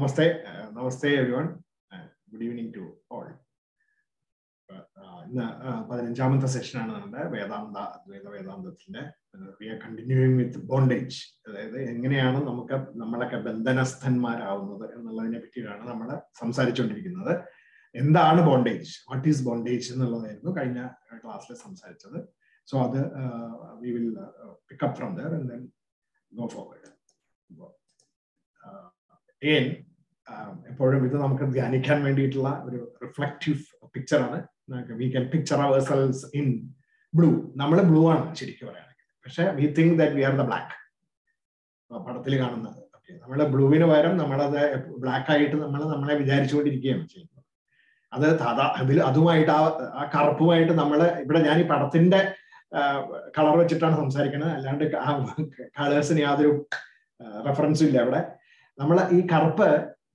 Namaste namaste everyone good evening to all ഇന്ന് പതിനഞ്ചാമത്തെ സെഷനാണ് നമ്മുടെ വേദാന്ത അദ്വൈത വേദാന്തത്തിന്റെ കണ്ടിന്യൂയിങ് വിത്ത് ബോണ്ടേജ് അതായത് എങ്ങനെയാണ് നമുക്ക് നമ്മളൊക്കെ ബന്ധനസ്ഥന്മാരാവുന്നത് എന്നുള്ളതിനെ പറ്റിയിട്ടാണ് നമ്മൾ സംസാരിച്ചുകൊണ്ടിരിക്കുന്നത് എന്താണ് ബോണ്ടേജ് വാട്ട് ഈസ് ബോണ്ടേജ് എന്നുള്ളതായിരുന്നു കഴിഞ്ഞ ക്ലാസ്സിൽ സംസാരിച്ചത്. സോ അത് we will pick up from there and then go forward എപ്പോഴും ഇത് നമുക്ക് ധ്യാനിക്കാൻ വേണ്ടിയിട്ടുള്ള ഒരു reflective പിക്ചറാണ് we can picture our cells in blue നമ്മൾ ബ്ലൂ ആണ് ശരിക്കും പറയുകയാണെങ്കിൽ. പക്ഷെ we think that we are the black പടത്തിൽ കാണുന്നത്. നമ്മളെ ബ്ലൂവിന് പകരം നമ്മളത് ബ്ലാക്ക് ആയിട്ട് നമ്മൾ നമ്മളെ വിചാരിച്ചുകൊണ്ടിരിക്കുകയാണ് ചെയ്യുന്നത്. അത് താതാ അതിൽ അതുമായിട്ട് ആ ആ കറുപ്പുമായിട്ട് നമ്മൾ ഇവിടെ ഞാൻ ഈ പടത്തിന്റെ കളർ വെച്ചിട്ടാണ് സംസാരിക്കുന്നത്. അല്ലാണ്ട് ആ കളേഴ്സിന് യാതൊരു റെഫറൻസും ഇല്ല അവിടെ നമ്മൾ ഈ കറുപ്പ്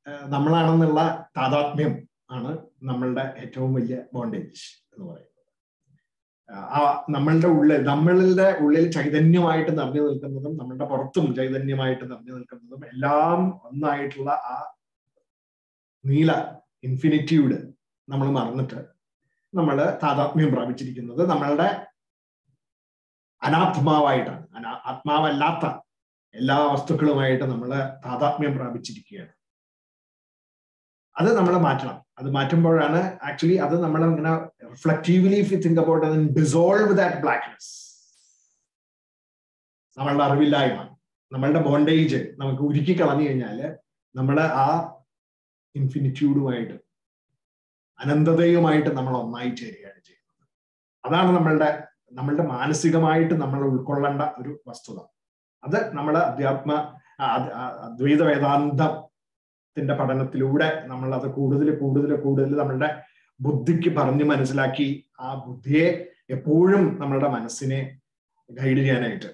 നമ്മളാണെന്നുള്ള താതാത്മ്യം ആണ് നമ്മളുടെ ഏറ്റവും വലിയ ബോണ്ടേജ് എന്ന് പറയുന്നത്. ആ നമ്മളുടെ ഉള്ളിൽ നമ്മളുടെ ഉള്ളിൽ ചൈതന്യമായിട്ട് നിറഞ്ഞു നിൽക്കുന്നതും നമ്മളുടെ പുറത്തും ചൈതന്യമായിട്ട് നിറഞ്ഞു നിൽക്കുന്നതും എല്ലാം ഒന്നായിട്ടുള്ള ആ നീല ഇൻഫിനിറ്റിയുടെ നമ്മൾ മറന്നിട്ട് നമ്മൾ താതാത്മ്യം പ്രാപിച്ചിരിക്കുന്നത് നമ്മളുടെ അനാത്മാവായിട്ടാണ്. അനാ ആത്മാവല്ലാത്ത എല്ലാ വസ്തുക്കളുമായിട്ട് നമ്മൾ താതാത്മ്യം പ്രാപിച്ചിരിക്കുകയാണ്. അത് നമ്മൾ മാറ്റണം. അത് മാറ്റുമ്പോഴാണ് ആക്ച്വലി അത് നമ്മൾ ഇങ്ങനെ reflectively if you think about അത് ഡിസോൾവ് ദാറ്റ് ബ്ലാക്ക്നെസ് നമ്മളുടെ അറിവില്ലായ്മ നമ്മളുടെ ബോണ്ടേജ് നമുക്ക് ഉരുക്കി കളഞ്ഞു കഴിഞ്ഞാൽ നമ്മൾ ആ ഇൻഫിനിറ്റ്യൂഡുമായിട്ട് അനന്തതയുമായിട്ട് നമ്മൾ ഒന്നായി ചേരുകയാണ് ചെയ്യുന്നത്. അതാണ് നമ്മളുടെ നമ്മളുടെ മാനസികമായിട്ട് നമ്മൾ ഉൾക്കൊള്ളേണ്ട ഒരു വസ്തുത. അത് നമ്മൾ അധ്യാത്മ അദ്വൈത വേദാന്തത്തിന്റെ പഠനത്തിലൂടെ നമ്മൾ അത് കൂടുതൽ കൂടുതൽ കൂടുതൽ നമ്മളുടെ ബുദ്ധിക്ക് പറഞ്ഞു മനസ്സിലാക്കി ആ ബുദ്ധിയെ എപ്പോഴും നമ്മളുടെ മനസ്സിനെ ഗൈഡ് ചെയ്യാനായിട്ട്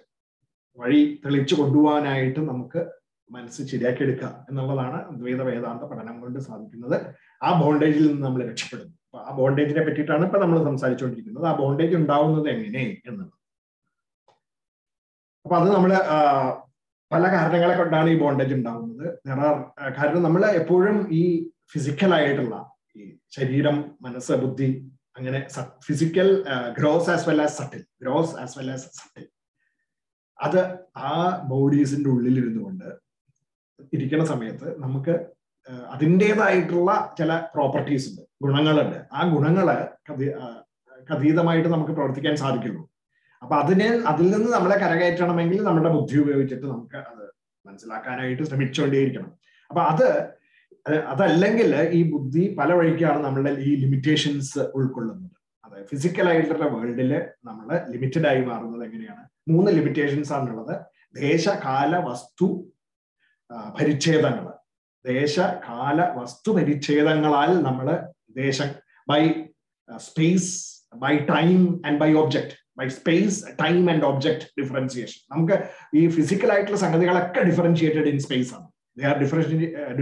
വഴി തെളിച്ചു കൊണ്ടുപോകാനായിട്ട് നമുക്ക് മനസ്സ് ശരിയാക്കി എടുക്കുക എന്നുള്ളതാണ് അദ്വൈത വേദാന്ത പഠനം കൊണ്ട് സാധിക്കുന്നത്. ആ ബോണ്ടേജിൽ നിന്ന് നമ്മൾ രക്ഷപ്പെടുന്നു. അപ്പൊ ആ ബോണ്ടേജിനെ പറ്റിയിട്ടാണ് ഇപ്പൊ നമ്മൾ സംസാരിച്ചുകൊണ്ടിരിക്കുന്നത്. ആ ബോണ്ടേജ് ഉണ്ടാവുന്നത് എങ്ങനെ എന്നുള്ളത്. അപ്പൊ അത് നമ്മൾ പല കാരണങ്ങളെ കൊണ്ടാണ് ഈ ബോണ്ടേജ് ഉണ്ടാവുന്നത്. കാരണം നമ്മൾ എപ്പോഴും ഈ ഫിസിക്കലായിട്ടുള്ള ഈ ശരീരം മനസ്സ് ബുദ്ധി അങ്ങനെ physical gross as well as subtle gross as well as subtle അത് ആ ബോഡീസിന്റെ ഉള്ളിൽ ഇരുന്നുകൊണ്ട് ഇരിക്കുന്ന സമയത്ത് നമുക്ക് അതിന്റെതായിട്ടുള്ള ചില പ്രോപ്പർട്ടീസ് ഉണ്ട് ഗുണങ്ങളുണ്ട്. ആ ഗുണങ്ങൾ അതീതമായിട്ട് നമുക്ക് പ്രവർത്തിക്കാൻ സാധിക്കുള്ളൂ. അപ്പൊ അതിനെ അതിൽ നിന്ന് നമ്മളെ കരകയറ്റണമെങ്കിൽ നമ്മുടെ ബുദ്ധി ഉപയോഗിച്ചിട്ട് നമുക്ക് അത് മനസ്സിലാക്കാനായിട്ട് ശ്രമിച്ചുകൊണ്ടേയിരിക്കണം അപ്പൊ അത് അതല്ലെങ്കിൽ ഈ ബുദ്ധി പല വഴിക്കാണ് നമ്മളുടെ ഈ ലിമിറ്റേഷൻസ് ഉൾക്കൊള്ളുന്നത്. അതായത് ഫിസിക്കൽ ആയിട്ടുള്ള വേൾഡിൽ നമ്മൾ ലിമിറ്റഡ് ആയി മാറുന്നത് എങ്ങനെയാണ്? മൂന്ന് ലിമിറ്റേഷൻസ് ആണുള്ളത്. ദേശ കാല വസ്തു പരിച്ഛേദങ്ങൾ. ദേശ കാല വസ്തു പരിച്ഛേദങ്ങളാൽ നമ്മൾ ദേശ by space by time and by object by space time and object differentiation നമുക്ക് ഈ ഫിസിക്കൽ ആയിട്ടുള്ള സംഗതികളൊക്കെ ഡിഫറൻഷിയേറ്റഡ് ഇൻ സ്പേസ് ആണ് they are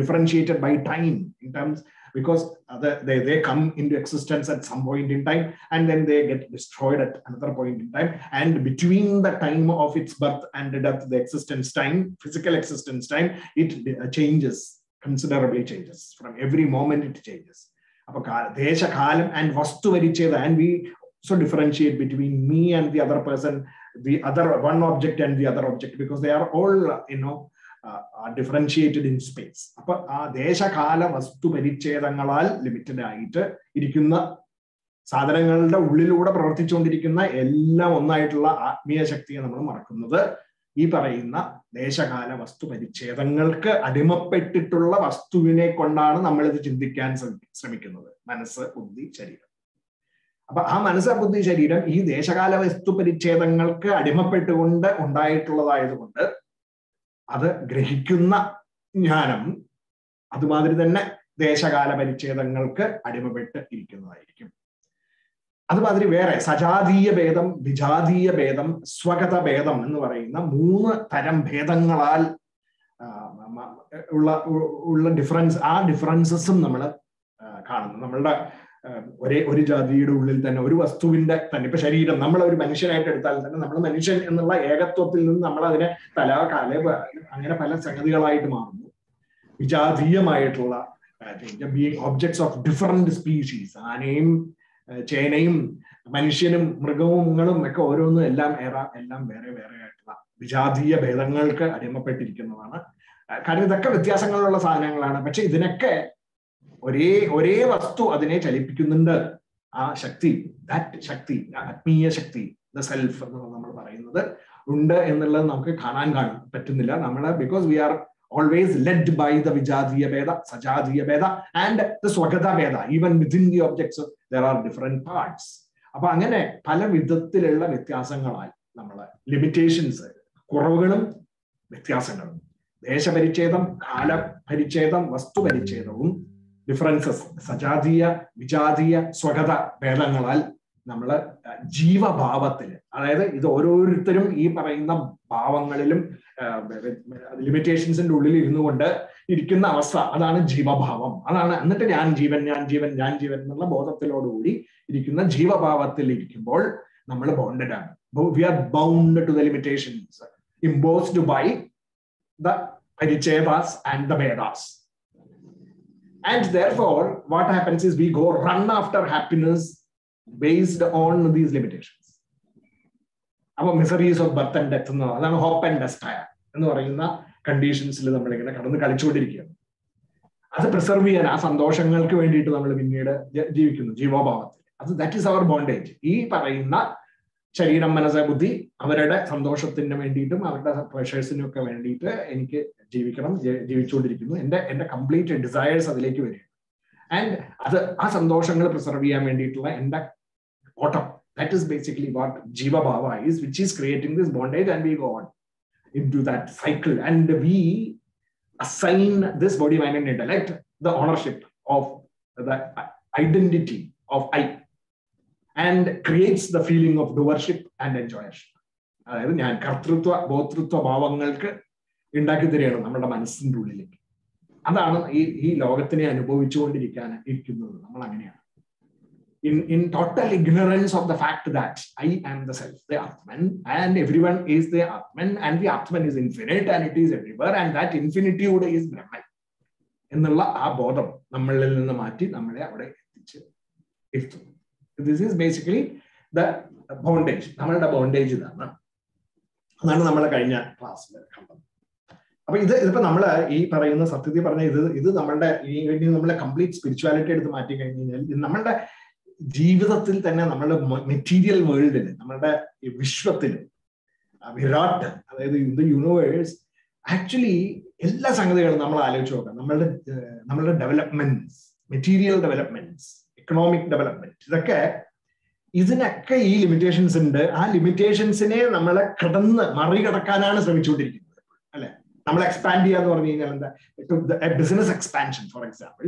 differentiated by time in terms because the, they, they come into existence at some point in time and then they get destroyed at another point in time and between the time of its birth and death the existence time physical existence time it changes considerably changes from every moment it changes അപ്പൊ ദേശകാലം and വസ്തു പരിച്ഛേദ and we so differentiate between me and the other person the other one object and the other object because they are all you know uh, are differentiated in space. അപ്പൊ ആ ദേശകാല വസ്തു പരിച്ഛേദങ്ങളാൽ limited ആയിട്ട് ഇരിക്കുന്ന സാധനങ്ങളുടെ ഉള്ളിലൂടെ പ്രവർത്തിച്ചുകൊണ്ടിരിക്കുന്ന എല്ലാം ഒന്നായിട്ടുള്ള ആത്മീയ ശക്തിയെ നമ്മൾ മറക്കുന്നത് ഈ പറയുന്ന ദേശകാല വസ്തു പരിച്ഛേദങ്ങൾക്ക് അടിമപ്പെട്ടിട്ടുള്ള വസ്തുവിനെ കൊണ്ടാണ് നമ്മളിത് ചിന്തിക്കാൻ ശ്രമിക്കുന്നത്. മനസ്സ് ബുദ്ധി ശരീരം. അപ്പൊ ആ മനസ്സ് ബുദ്ധി ശരീരം ഈ ദേശകാല വസ്തു പരിച്ഛേദങ്ങൾക്ക് അടിമപ്പെട്ടുകൊണ്ട് ഉണ്ടായിട്ടുള്ളതായതുകൊണ്ട് അത് ഗ്രഹിക്കുന്ന ജ്ഞാനം അതുമാതിരി തന്നെ ദേശകാല പരിച്ഛേദങ്ങൾക്ക് അടിമപ്പെട്ട് ഇരിക്കുന്നതായിരിക്കും. അതുമാതിരി വേറെ സജാതീയ ഭേദം വിജാതീയ ഭേദം സ്വഗത ഭേദം എന്ന് പറയുന്ന മൂന്ന് തരം ഭേദങ്ങളാൽ ഉള്ള ഉള്ള ഡിഫറൻസ് ആ ഡിഫറൻസസും നമ്മൾ കാണുന്നു. നമ്മളുടെ ഒരേ ഒരു ജാതിയുടെ ഉള്ളിൽ തന്നെ ഒരു വസ്തുവിന്റെ തന്നെ ഇപ്പൊ ശരീരം നമ്മൾ ഒരു മനുഷ്യനായിട്ട് എടുത്താൽ തന്നെ നമ്മൾ മനുഷ്യൻ എന്നുള്ള ഏകത്വത്തിൽ നിന്ന് നമ്മൾ അതിനെ തല കാല അങ്ങനെ പല സംഗതികളായിട്ട് മാറുന്നു. വിജാതീയമായിട്ടുള്ള ഒബ്ജക്ട്സ് ഓഫ് ഡിഫറെന്റ് സ്പീഷീസ് ആനയും ചേനയും മനുഷ്യനും മൃഗങ്ങളും ഒക്കെ ഓരോന്നും എല്ലാം ഏറെ എല്ലാം വേറെ വേറെ ആയിട്ടുള്ള വിജാതീയ ഭേദങ്ങൾക്ക് അടിമപ്പെട്ടിരിക്കുന്നതാണ്. കാരണം ഇതൊക്കെ വ്യത്യാസങ്ങളുള്ള സാധനങ്ങളാണ്. പക്ഷെ ഇതിനൊക്കെ ഒരേ ഒരേ വസ്തു അതിനെ ചലിപ്പിക്കുന്നുണ്ട്. ആ ശക്തി ദാറ്റ് ശക്തി ആത്മീയ ശക്തി ദ സെൽഫ് എന്ന് നമ്മൾ പറയുന്നത് ഉണ്ട് എന്നുള്ളത് നമുക്ക് കാണാൻ കാണും. പറ്റുന്നില്ല. നമ്മൾ because we are always led by the വിജാതീയ ഭേദ സജാതീയ ഭേദ ആൻഡ് ദ സ്വഗത ഭേദ. Even within the objects there are different parts അപ്പൊ അങ്ങനെ പല വിധത്തിലുള്ള വ്യത്യാസങ്ങളായി നമ്മളെ ലിമിറ്റേഷൻസ് കുറവുകളും വ്യത്യാസങ്ങളും. ദേശപരിച്ഛേദം കാലപരിച്ഛേദം വസ്തുപരിച്ഛേദവും ഡിഫറൻസസ് സജാതീയ വിജാതീയ സ്വഗത ഭേദങ്ങളാൽ നമ്മൾ ജീവഭാവത്തിൽ അതായത് ഇത് ഓരോരുത്തരും ഈ പറയുന്ന ഭാവങ്ങളിലും ലിമിറ്റേഷൻസിന്റെ ഉള്ളിൽ ഇരുന്നു കൊണ്ട് ഇരിക്കുന്ന അവസ്ഥ അതാണ് ജീവഭാവം. അതാണ് എന്നിട്ട് ഞാൻ ജീവൻ ഞാൻ ജീവൻ ഞാൻ ജീവൻ എന്നുള്ള ബോധത്തിലോടുകൂടി ഇരിക്കുന്ന ജീവഭാവത്തിൽ ഇരിക്കുമ്പോൾ നമ്മൾ ബോണ്ടഡ് ആണ്. We are bound to the limitations imposed by the പരിചേദാസ് and the ഭേദാസ് And therefore, what happens is we go run after happiness based on these limitations. അപ്പൊ miseries of birth and death എന്ന് അതാണ് hope and ഡെസ്റ്റയർ എന്ന് പറയുന്ന കണ്ടീഷൻസിൽ നമ്മളിങ്ങനെ കടന്ന് കളിച്ചുകൊണ്ടിരിക്കുകയാണ്. അത് preserve ചെയ്യാൻ ആ സന്തോഷങ്ങൾക്ക് വേണ്ടിയിട്ട് നമ്മൾ പിന്നീട് ജീവിക്കുന്നു ജീവോഭാവത്തിൽ അത് ദാറ്റ് ഈസ് അവർ ബോണ്ടേജ് ഈ പറയുന്ന ശരീരം മനസ്സ് ബുദ്ധി അവരുടെ സന്തോഷത്തിന് വേണ്ടിയിട്ടും അവരുടെ പ്രഷേഴ്സിനും ഒക്കെ വേണ്ടിയിട്ട് എനിക്ക് ജീവിക്കണം ജീവിച്ചുകൊണ്ടിരിക്കുന്നു. എന്റെ എന്റെ കംപ്ലീറ്റ് ഡിസയേഴ്സ് അതിലേക്ക് വരിക ആൻഡ് അത് ആ സന്തോഷങ്ങൾ പ്രിസർവ് ചെയ്യാൻ വേണ്ടിയിട്ടുള്ള എന്റെ ഓട്ടം. That is basically what ജീവഭാവ is which is creating this bondage and we go on into that cycle and we assign this body mind and intellect the ownership of the identity of I and creates the feeling of doership and enjoyership അതായത് ഞാൻ കർത്തൃത്വ ഗോതൃത്വ ഭാവങ്ങൾക്ക് ഉണ്ടാക്കി തരികയാണ് നമ്മുടെ മനസ്സിന്റെ ഉള്ളിലേക്ക്. അതാണ് ഈ ഈ ലോകത്തിനെ അനുഭവിച്ചുകൊണ്ടിരിക്കാൻ ഇരിക്കുന്നത് നമ്മൾ അങ്ങനെയാണ് in in total ignorance of the fact that I am the self the atman and everyone is the atman and the atman is infinite and it is everywhere and that ഇൻഫിനിറ്റിയുടെ is Brahman എന്നുള്ള ആ ബോധം നമ്മളിൽ നിന്ന് മാറ്റി നമ്മളെ അവിടെ എത്തിച്ച് ഇരുത്തുന്നു. This is basically the bondage നമ്മളുടെ ബോണ്ടേജ് ഇതാണ്. അതാണ് നമ്മൾ കഴിഞ്ഞ ക്ലാസ്സിൽ കണ്ടത് അപ്പൊ ഇത് ഇതിപ്പോ നമ്മൾ ഈ പറയുന്ന സത്യത്തിൽ പറഞ്ഞ ഇത് ഇത് നമ്മളുടെ ഈ നമ്മളെ കംപ്ലീറ്റ് സ്പിരിച്വാലിറ്റി എടുത്ത് മാറ്റി കഴിഞ്ഞു കഴിഞ്ഞാൽ നമ്മളുടെ ജീവിതത്തിൽ തന്നെ നമ്മളുടെ മെറ്റീരിയൽ വേൾഡിൽ നമ്മളുടെ വിശ്വത്തിൽ വിരാട്ട് അതായത് ദ യൂണിവേഴ്സ് ആക്ച്വലി എല്ലാ സംഗതികളും നമ്മൾ ആലോചിച്ച് നോക്കാം. നമ്മളുടെ നമ്മളുടെ developments material developments economic development ഇതൊക്കെ ഇതിനൊക്കെ ഈ ലിമിറ്റേഷൻസ് ഉണ്ട്. ആ ലിമിറ്റേഷൻസിനെ നമ്മളെ കടന്ന് മറികടക്കാനാണ് ശ്രമിച്ചുകൊണ്ടിരിക്കുന്നത്. അല്ലെ? നമ്മൾ എക്സ്പാൻഡ് ചെയ്യാന്ന് പറഞ്ഞു കഴിഞ്ഞാൽ എന്താ? ബിസിനസ് എക്സ്പാൻഷൻ ഫോർ എക്സാമ്പിൾ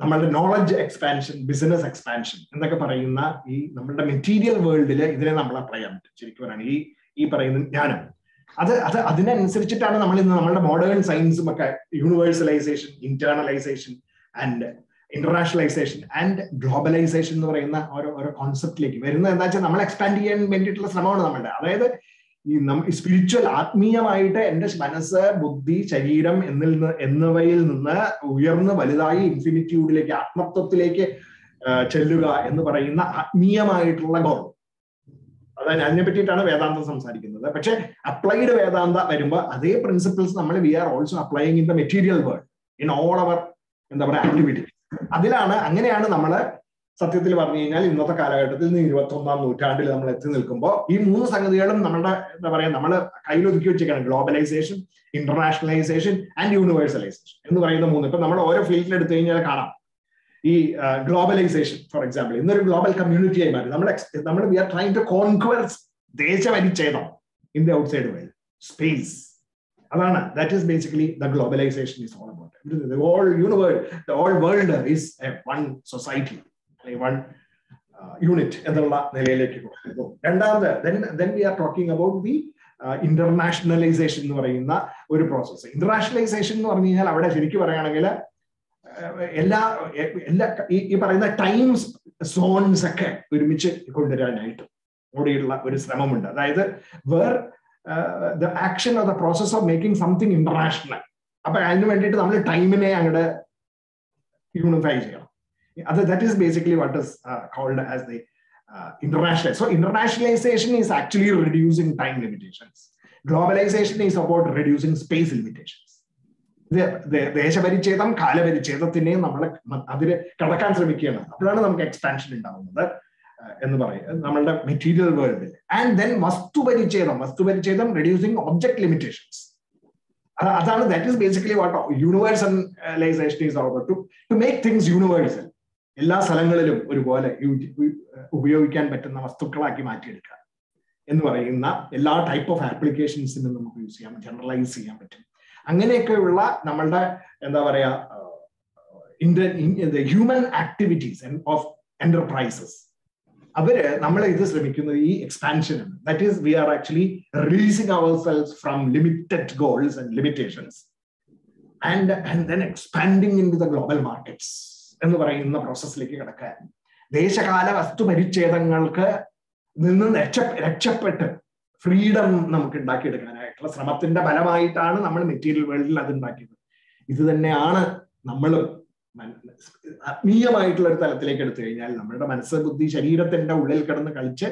നമ്മളുടെ നോളജ് എക്സ്പാൻഷൻ ബിസിനസ് എക്സ്പാൻഷൻ എന്നൊക്കെ പറയുന്ന ഈ നമ്മളുടെ മെറ്റീരിയൽ വേൾഡിൽ ഇതിനെ നമ്മൾ അപ്ലൈ ചെയ്യാൻ പറ്റും. ശരിക്കും പറയുകയാണ് ഈ ഈ പറയുന്ന ജ്ഞാനം അത് അത് അതിനനുസരിച്ചിട്ടാണ് നമ്മൾ ഇന്ന് നമ്മളുടെ മോഡേൺ സയൻസും ഒക്കെ universalisation internalisation and internationalisation and globalisation എന്ന് പറയുന്ന ഓരോ ഓരോ കോൺസെപ്റ്റിലേക്ക് വരുന്നത് എന്താ വെച്ചാൽ നമ്മൾ എക്സ്പാൻഡ് ചെയ്യാൻ വേണ്ടിയിട്ടുള്ള ശ്രമമാണ് നമ്മളുടെ. അതായത് ഈ സ്പിരിച്വൽ ആത്മീയമായിട്ട് എന്റെ മനസ്സ് ബുദ്ധി ശരീരം എന്നിൽ നിന്ന് എന്നിവയിൽ നിന്ന് ഉയർന്ന് വലുതായി ഇൻഫിനിറ്റ്യൂഡിലേക്ക് ആത്മത്വത്തിലേക്ക് ചെല്ലുക എന്ന് പറയുന്ന ആത്മീയമായിട്ടുള്ള ഗോൾ അതായത് അതിനെ പറ്റിയിട്ടാണ് വേദാന്തം സംസാരിക്കുന്നത്. പക്ഷെ അപ്ലൈഡ് വേദാന്ത വരുമ്പോൾ അതേ പ്രിൻസിപ്പിൾസ് നമ്മൾ we are also applying in the material world in all our എന്താ പറയുക ആക്ടിവിറ്റി അതിലാണ് അങ്ങനെയാണ് നമ്മൾ സത്യത്തിൽ പറഞ്ഞു കഴിഞ്ഞാൽ ഇന്നത്തെ കാലഘട്ടത്തിൽ നിന്ന് ഇരുപത്തി ഒന്നാം നൂറ്റാണ്ടിൽ നമ്മൾ എത്തി നിൽക്കുമ്പോൾ ഈ മൂന്ന് സംഗതികളും നമ്മുടെ എന്താ പറയാ നമ്മൾ കയ്യിലൊതുക്കി വെച്ചേക്കാണ്. ഗ്ലോബലൈസേഷൻ ഇന്റർനാഷണലൈസേഷൻ ആൻഡ് യൂണിവേഴ്സലൈസേഷൻ എന്ന് പറയുന്ന മൂന്ന്. ഇപ്പൊ നമ്മൾ ഓരോ ഫീൽഡിൽ എടുത്തു കഴിഞ്ഞാൽ കാണാം. ഈ ഗ്ലോബലൈസേഷൻ ഫോർ എക്സാമ്പിൾ ഇന്നൊരു ഗ്ലോബൽ കമ്മ്യൂണിറ്റി ആയി മാറി. നമ്മൾ നമ്മൾ we are trying to conquer ദേശപരിച്ഛേദം in the outside world. Space. അതാണ്. That is basically the globalisation is all about all universe the all world is one society അല്ലെങ്കിൽ one unit എന്നുള്ള നിലയിലേക്ക് പോകും രണ്ടാമത് then then we are talking about the internationalisation എന്ന് പറയുന്ന ഒരു process internationalisation എന്ന് പറഞ്ഞു കഴിഞ്ഞാൽ അവിടെ ശരിക്കും പറയുകയാണെങ്കിൽ എല്ലാ എല്ലാ ഈ പറയുന്ന ടൈംസ് സോൺസ് ഒക്കെ ഒരുമിച്ച് കൊണ്ടുവരാനായിട്ട് കൂടിയുള്ള ഒരു ശ്രമമുണ്ട്. അതായത് where the action of the process of making something international അപ്പൊ അതിന് വേണ്ടിയിട്ട് നമ്മൾ ടൈമിനെ അങ്ങോട്ട് യൂണിഫൈ ചെയ്യണം. അത് that is basically what is called as the international so internationalisation is actually reducing time limitations globalisation is about reducing space limitations ദേശപരിച്ഛേദം കാലപരിച്ഛേദത്തിനെ നമ്മൾ അതിന് കടക്കാൻ ശ്രമിക്കുകയാണ്. അപ്പോഴാണ് നമുക്ക് എക്സ്പാൻഷൻ ഉണ്ടാവുന്നത് എന്ന് പറയും നമ്മളുടെ മെറ്റീരിയൽ വേൾഡിൽ ആൻഡ് ദെൻ വസ്തുപരിച്ഛേദം വസ്തുപരിച്ഛേദം റെഡ്യൂസിങ് ഒബ്ജക്ട് ലിമിറ്റേഷൻസ് അതാണ് that is basically what universalisation is over to to make things universal എല്ലാ സ്ഥലങ്ങളിലും ഒരുപോലെ ഉപയോഗിക്കാൻ പറ്റുന്ന വസ്തുക്കളാക്കി മാറ്റിയെടുക്കുക എന്ന് പറയുന്ന എല്ലാ ടൈപ്പ് ഓഫ് ആപ്ലിക്കേഷൻസിനും നമുക്ക് യൂസ് ചെയ്യാം ജനറലൈസ് ചെയ്യാൻ പറ്റും. അങ്ങനെയൊക്കെയുള്ള നമ്മളുടെ എന്താ പറയാ ഹ്യൂമൻ ആക്ടിവിറ്റീസ് ഓഫ് എന്റർപ്രൈസസ് അവർ നമ്മൾ ഇത് ശ്രമിക്കുന്നത് ഈ എക്സ്പാൻഷൻ ആണ്. That is we are actually releasing our cells from limited goals and limitations and and then expanding in to the global markets എന്ന് പറയുന്ന പ്രോസസ്സിലേക്ക് കിടക്കാൻ. ദേശകാല വസ്തു പരിച്ഛേദങ്ങൾക്ക് നിന്ന് രക്ഷ രക്ഷപ്പെട്ട് ഫ്രീഡം നമുക്ക് ഉണ്ടാക്കിയെടുക്കാനായിട്ടുള്ള ശ്രമത്തിന്റെ ഫലമായിട്ടാണ് നമ്മൾ മെറ്റീരിയൽ വേൾഡിൽ അത് ഉണ്ടാക്കിയത്. ഇത് തന്നെയാണ് നമ്മൾ ആത്മീയമായിട്ടുള്ള ഒരു തലത്തിലേക്ക് എടുത്തു കഴിഞ്ഞാൽ നമ്മുടെ മനസ്സ് ബുദ്ധി ശരീരത്തിന്റെ ഉള്ളിൽ കിടന്ന് കളിച്ച്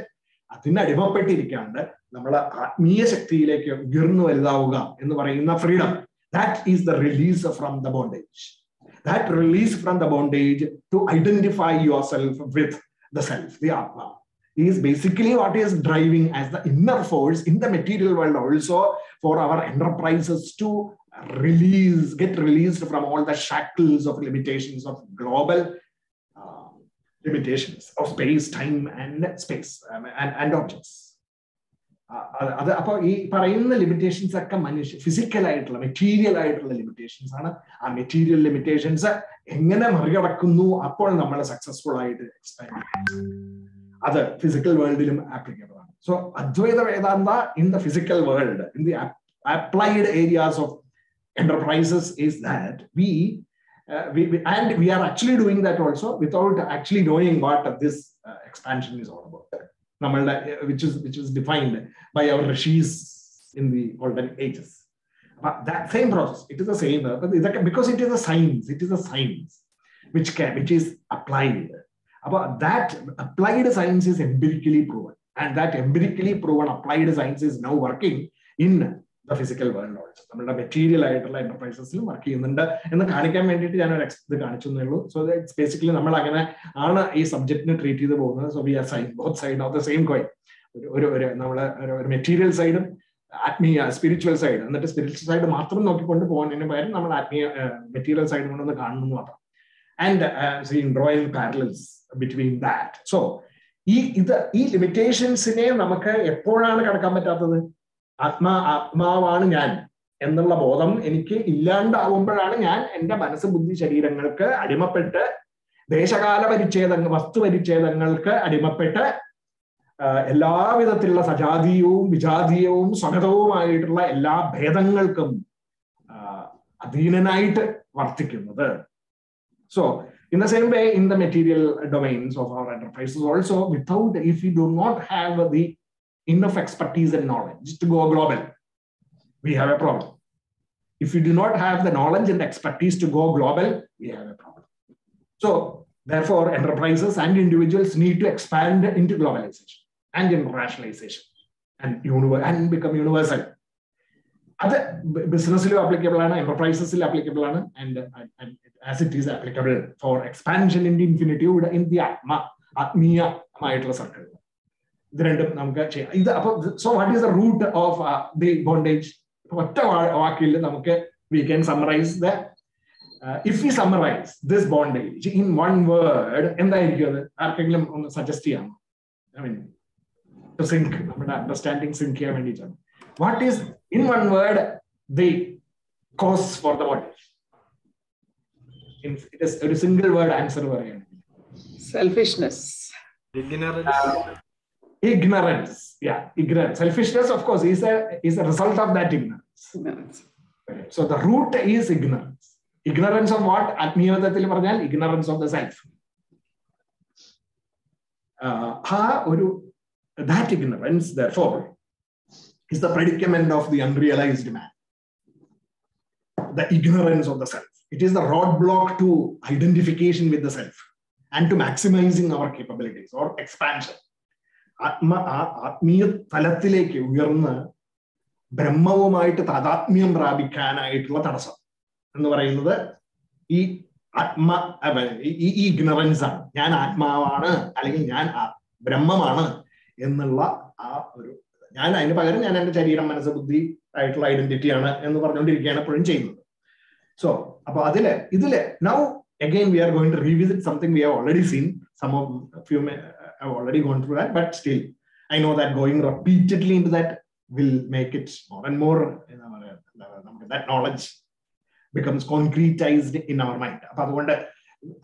അതിന് അടിമപ്പെട്ടിരിക്കാണ്ട് നമ്മൾ ആത്മീയ ശക്തിയിലേക്ക് ഉയർന്നു വലുതാവുക എന്ന് പറയുന്ന freedom that is the release from the bondage that release from the bondage to identify your self with the self the atma is basically what is driving as the inner force in the material world also for our enterprises to release, get released from all the shackles of limitations of global uh, limitations of space, time, and space um, and, and objects. അത് അപ്പോൾ ഈ പറയുന്ന limitations ഒക്കെ മനുഷ്യ physical ആയിട്ടുള്ള material ആയിട്ടുള്ള limitations ആണ്. ആ മെറ്റീരിയൽ ലിമിറ്റേഷൻസ് എങ്ങനെ മറികടക്കുന്നു? അപ്പോൾ നമ്മൾ സക്സസ്ഫുൾ ആയിട്ട് എക്സ്പാൻഡ് അത് ഫിസിക്കൽ വേൾഡിലും ആപ്ലിക്കബിൾ ആണ്. So Advaita Vedanta in the physical world in the applied areas of enterprises is that we, uh, we, we, and we are actually doing that also without actually knowing what this uh, expansion is all about, uh, which is which is defined by our rishis in the olden ages. But that same process, it is the same uh, because it is a science. It is a science which can which is applied. About that applied science is empirically proven, and that empirically proven applied science is now working in the physical world also നമ്മുടെ material ആയിട്ടുള്ള എന്റർപ്രൈസസിൽ work ചെയ്യുന്നുണ്ട് എന്ന് കാണിക്കാൻ വേണ്ടിയിട്ട് ഞാൻ ഒരു ഇത് കാണിച്ചു ഉള്ളൂ സോ ഇറ്റ്സ് ബേസിക്കലി നമ്മൾ അങ്ങനെ ആണ് ഈ സബ്ജക്റ്റിനെ ട്രീറ്റ് ചെയ്ത് പോകുന്നത്. So we are side both side of the same coin ഒരു ഒരു നമ്മുടെ ഒരു മെറ്റീരിയൽ സൈഡും ആത്മീയ സ്പിരിച്വൽ സൈഡ് എന്നിട്ട് സ്പിരിച്വൽ സൈഡ് മാത്രം നോക്കിക്കൊണ്ട് പോകുന്നതിന് പകരം നമ്മൾ ആത്മീയ മെറ്റീരിയൽ സൈഡ് കൊണ്ടൊന്ന് കാണുന്നു മാത്രം. And seen drawing parallels between that so ഈ ഇത് ഈ ലിമിറ്റേഷൻസിനെ നമുക്ക് എപ്പോഴാണ് കടക്കാൻ പറ്റാത്തത്? ആത്മാ ആത്മാവാണ് ഞാൻ എന്നുള്ള ബോധം എനിക്ക് ഇല്ലാണ്ടാവുമ്പോഴാണ് ഞാൻ എന്റെ മനസ്സ് ബുദ്ധി ശരീരങ്ങൾക്ക് അടിമപ്പെട്ട് ദേശകാല പരിച്ഛേദങ്ങൾ വസ്തു പരിച്ഛേദങ്ങൾക്ക് അടിമപ്പെട്ട് എല്ലാവിധത്തിലുള്ള സജാതീയവും വിജാതീയവും സ്വഗതവുമായിട്ടുള്ള എല്ലാ ഭേദങ്ങൾക്കും അധീനനായിട്ട് വർത്തിക്കുന്നത്. So in the same way in the material domains of our enterprises also without if we do not have the enough expertise and knowledge to go global, we have a problem. If we do not have the knowledge and expertise to go global, we have a problem. So, therefore, enterprises and individuals need to expand into globalization and internationalization and, univer- and become universal. അത് ബിസിനസ്സിലും applicable ആണ് എന്റർപ്രൈസസിൽ applicable ആണ് and as it is applicable for expansion in infinitude in the Atma ആത്മീയമായിട്ടുള്ള circle ഇത് രണ്ടും നമുക്ക് ചെയ്യാം. ഇത് അപ്പൊ so what is the root of the bondage ഒറ്റ വാക്കിൽ നമുക്ക് we can summarise the if you summarise this bondage in one word എന്തായിരിക്കും അത്? ആർക്കെങ്കിലും ഒന്ന് സജസ്റ്റ് ചെയ്യാം ഐ മീൻ ടു സിങ്ക് നമ്മുടെ അണ്ടർസ്റ്റാൻഡിങ് സിങ്ക് ചെയ്യാൻ വേണ്ടിയിട്ടാണ്. What is in one word the cause for the bondage ഒരു സിംഗിൾ വേർഡ് ആൻസർ പറയുകയാണെങ്കിൽ. Selfishness ignorance yeah ignorance selfishness of course is a is a result of that ignorance so the root is ignorance ignorance of what ആത്മീയതത്തിൽ പറഞ്ഞാൽ ignorance of the self ആ ഒരു that ignorance therefore is the predicament of the unrealized man the ignorance of the self. It is the roadblock to identification with the self and to maximizing our capabilities or expansion. ആത്മ ആത്മീയ തലത്തിലേക്ക് ഉയർന്ന് ബ്രഹ്മവുമായിട്ട് താതാത്മ്യം പ്രാപിക്കാനായിട്ടുള്ള തടസ്സം എന്ന് പറയുന്നത് ഈ ആത്മ ഈ ignorance ആണ്. ഞാൻ ആത്മാവാണ് അല്ലെങ്കിൽ ഞാൻ ബ്രഹ്മമാണ് എന്നുള്ള ആ ഒരു ഞാൻ അതിന് പകരം ഞാൻ എന്റെ ശരീരം മനസ്സ് ബുദ്ധി ആയിട്ടുള്ള ഐഡന്റിറ്റിയാണ് എന്ന് പറഞ്ഞുകൊണ്ടിരിക്കുകയാണ് എപ്പോഴും ചെയ്യുന്നത്. സോ അപ്പൊ അതിൽ ഇതിൽ now again we are going to revisit something we have already seen some of few have already gone through that but still i know that going repeatedly into that will make it more and more നമുക്ക് that knowledge becomes concretized in our mind. അപ്പൊ അതുകൊണ്ട്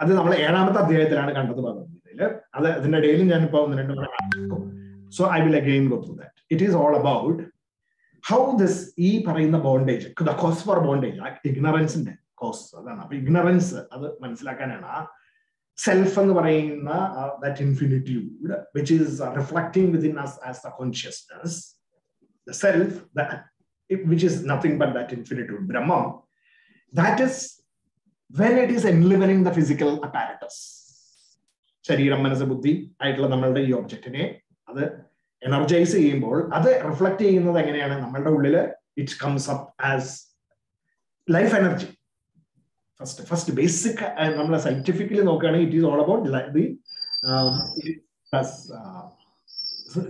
അത് നമ്മൾ ഏഴാമത്തെ അധ്യായത്തിലാണ് കണ്ടത് ഭഗവത്ഗീതയിൽ അത് അതിന്റെ ഇടയിൽ ഞാൻ ഇപ്പൊ ഒന്ന് രണ്ട് മൂന്ന് so I will again go through that it is all about how this ഈ പറയുന്ന bondage the cause for bondage ഇഗ്നറൻസിന്റെ cause അതാണ്. അപ്പൊ ഇഗ്നറൻസ് അത് മനസ്സിലാക്കാനാണ് സെൽഫ് എന്ന് പറയുന്ന that infinitude which is reflecting within us as the consciousness the self which is nothing but that infinitude Brahmam that is when it is enlivening the physical apparatus ശരീരം മനസ്സ് ബുദ്ധി ആയിട്ടുള്ള നമ്മളുടെ ഈ ഒബ്ജക്റ്റിനെ അത് എനർജൈസ് ചെയ്യുമ്പോൾ അത് റിഫ്ലക്ട് ചെയ്യുന്നത് എങ്ങനെയാണ്? നമ്മളുടെ ഉള്ളിൽ it comes up as life energy first first basic നമ്മൾ സയന്റിഫിക്കലി നോക്കുകയാണെങ്കിൽ it is all about the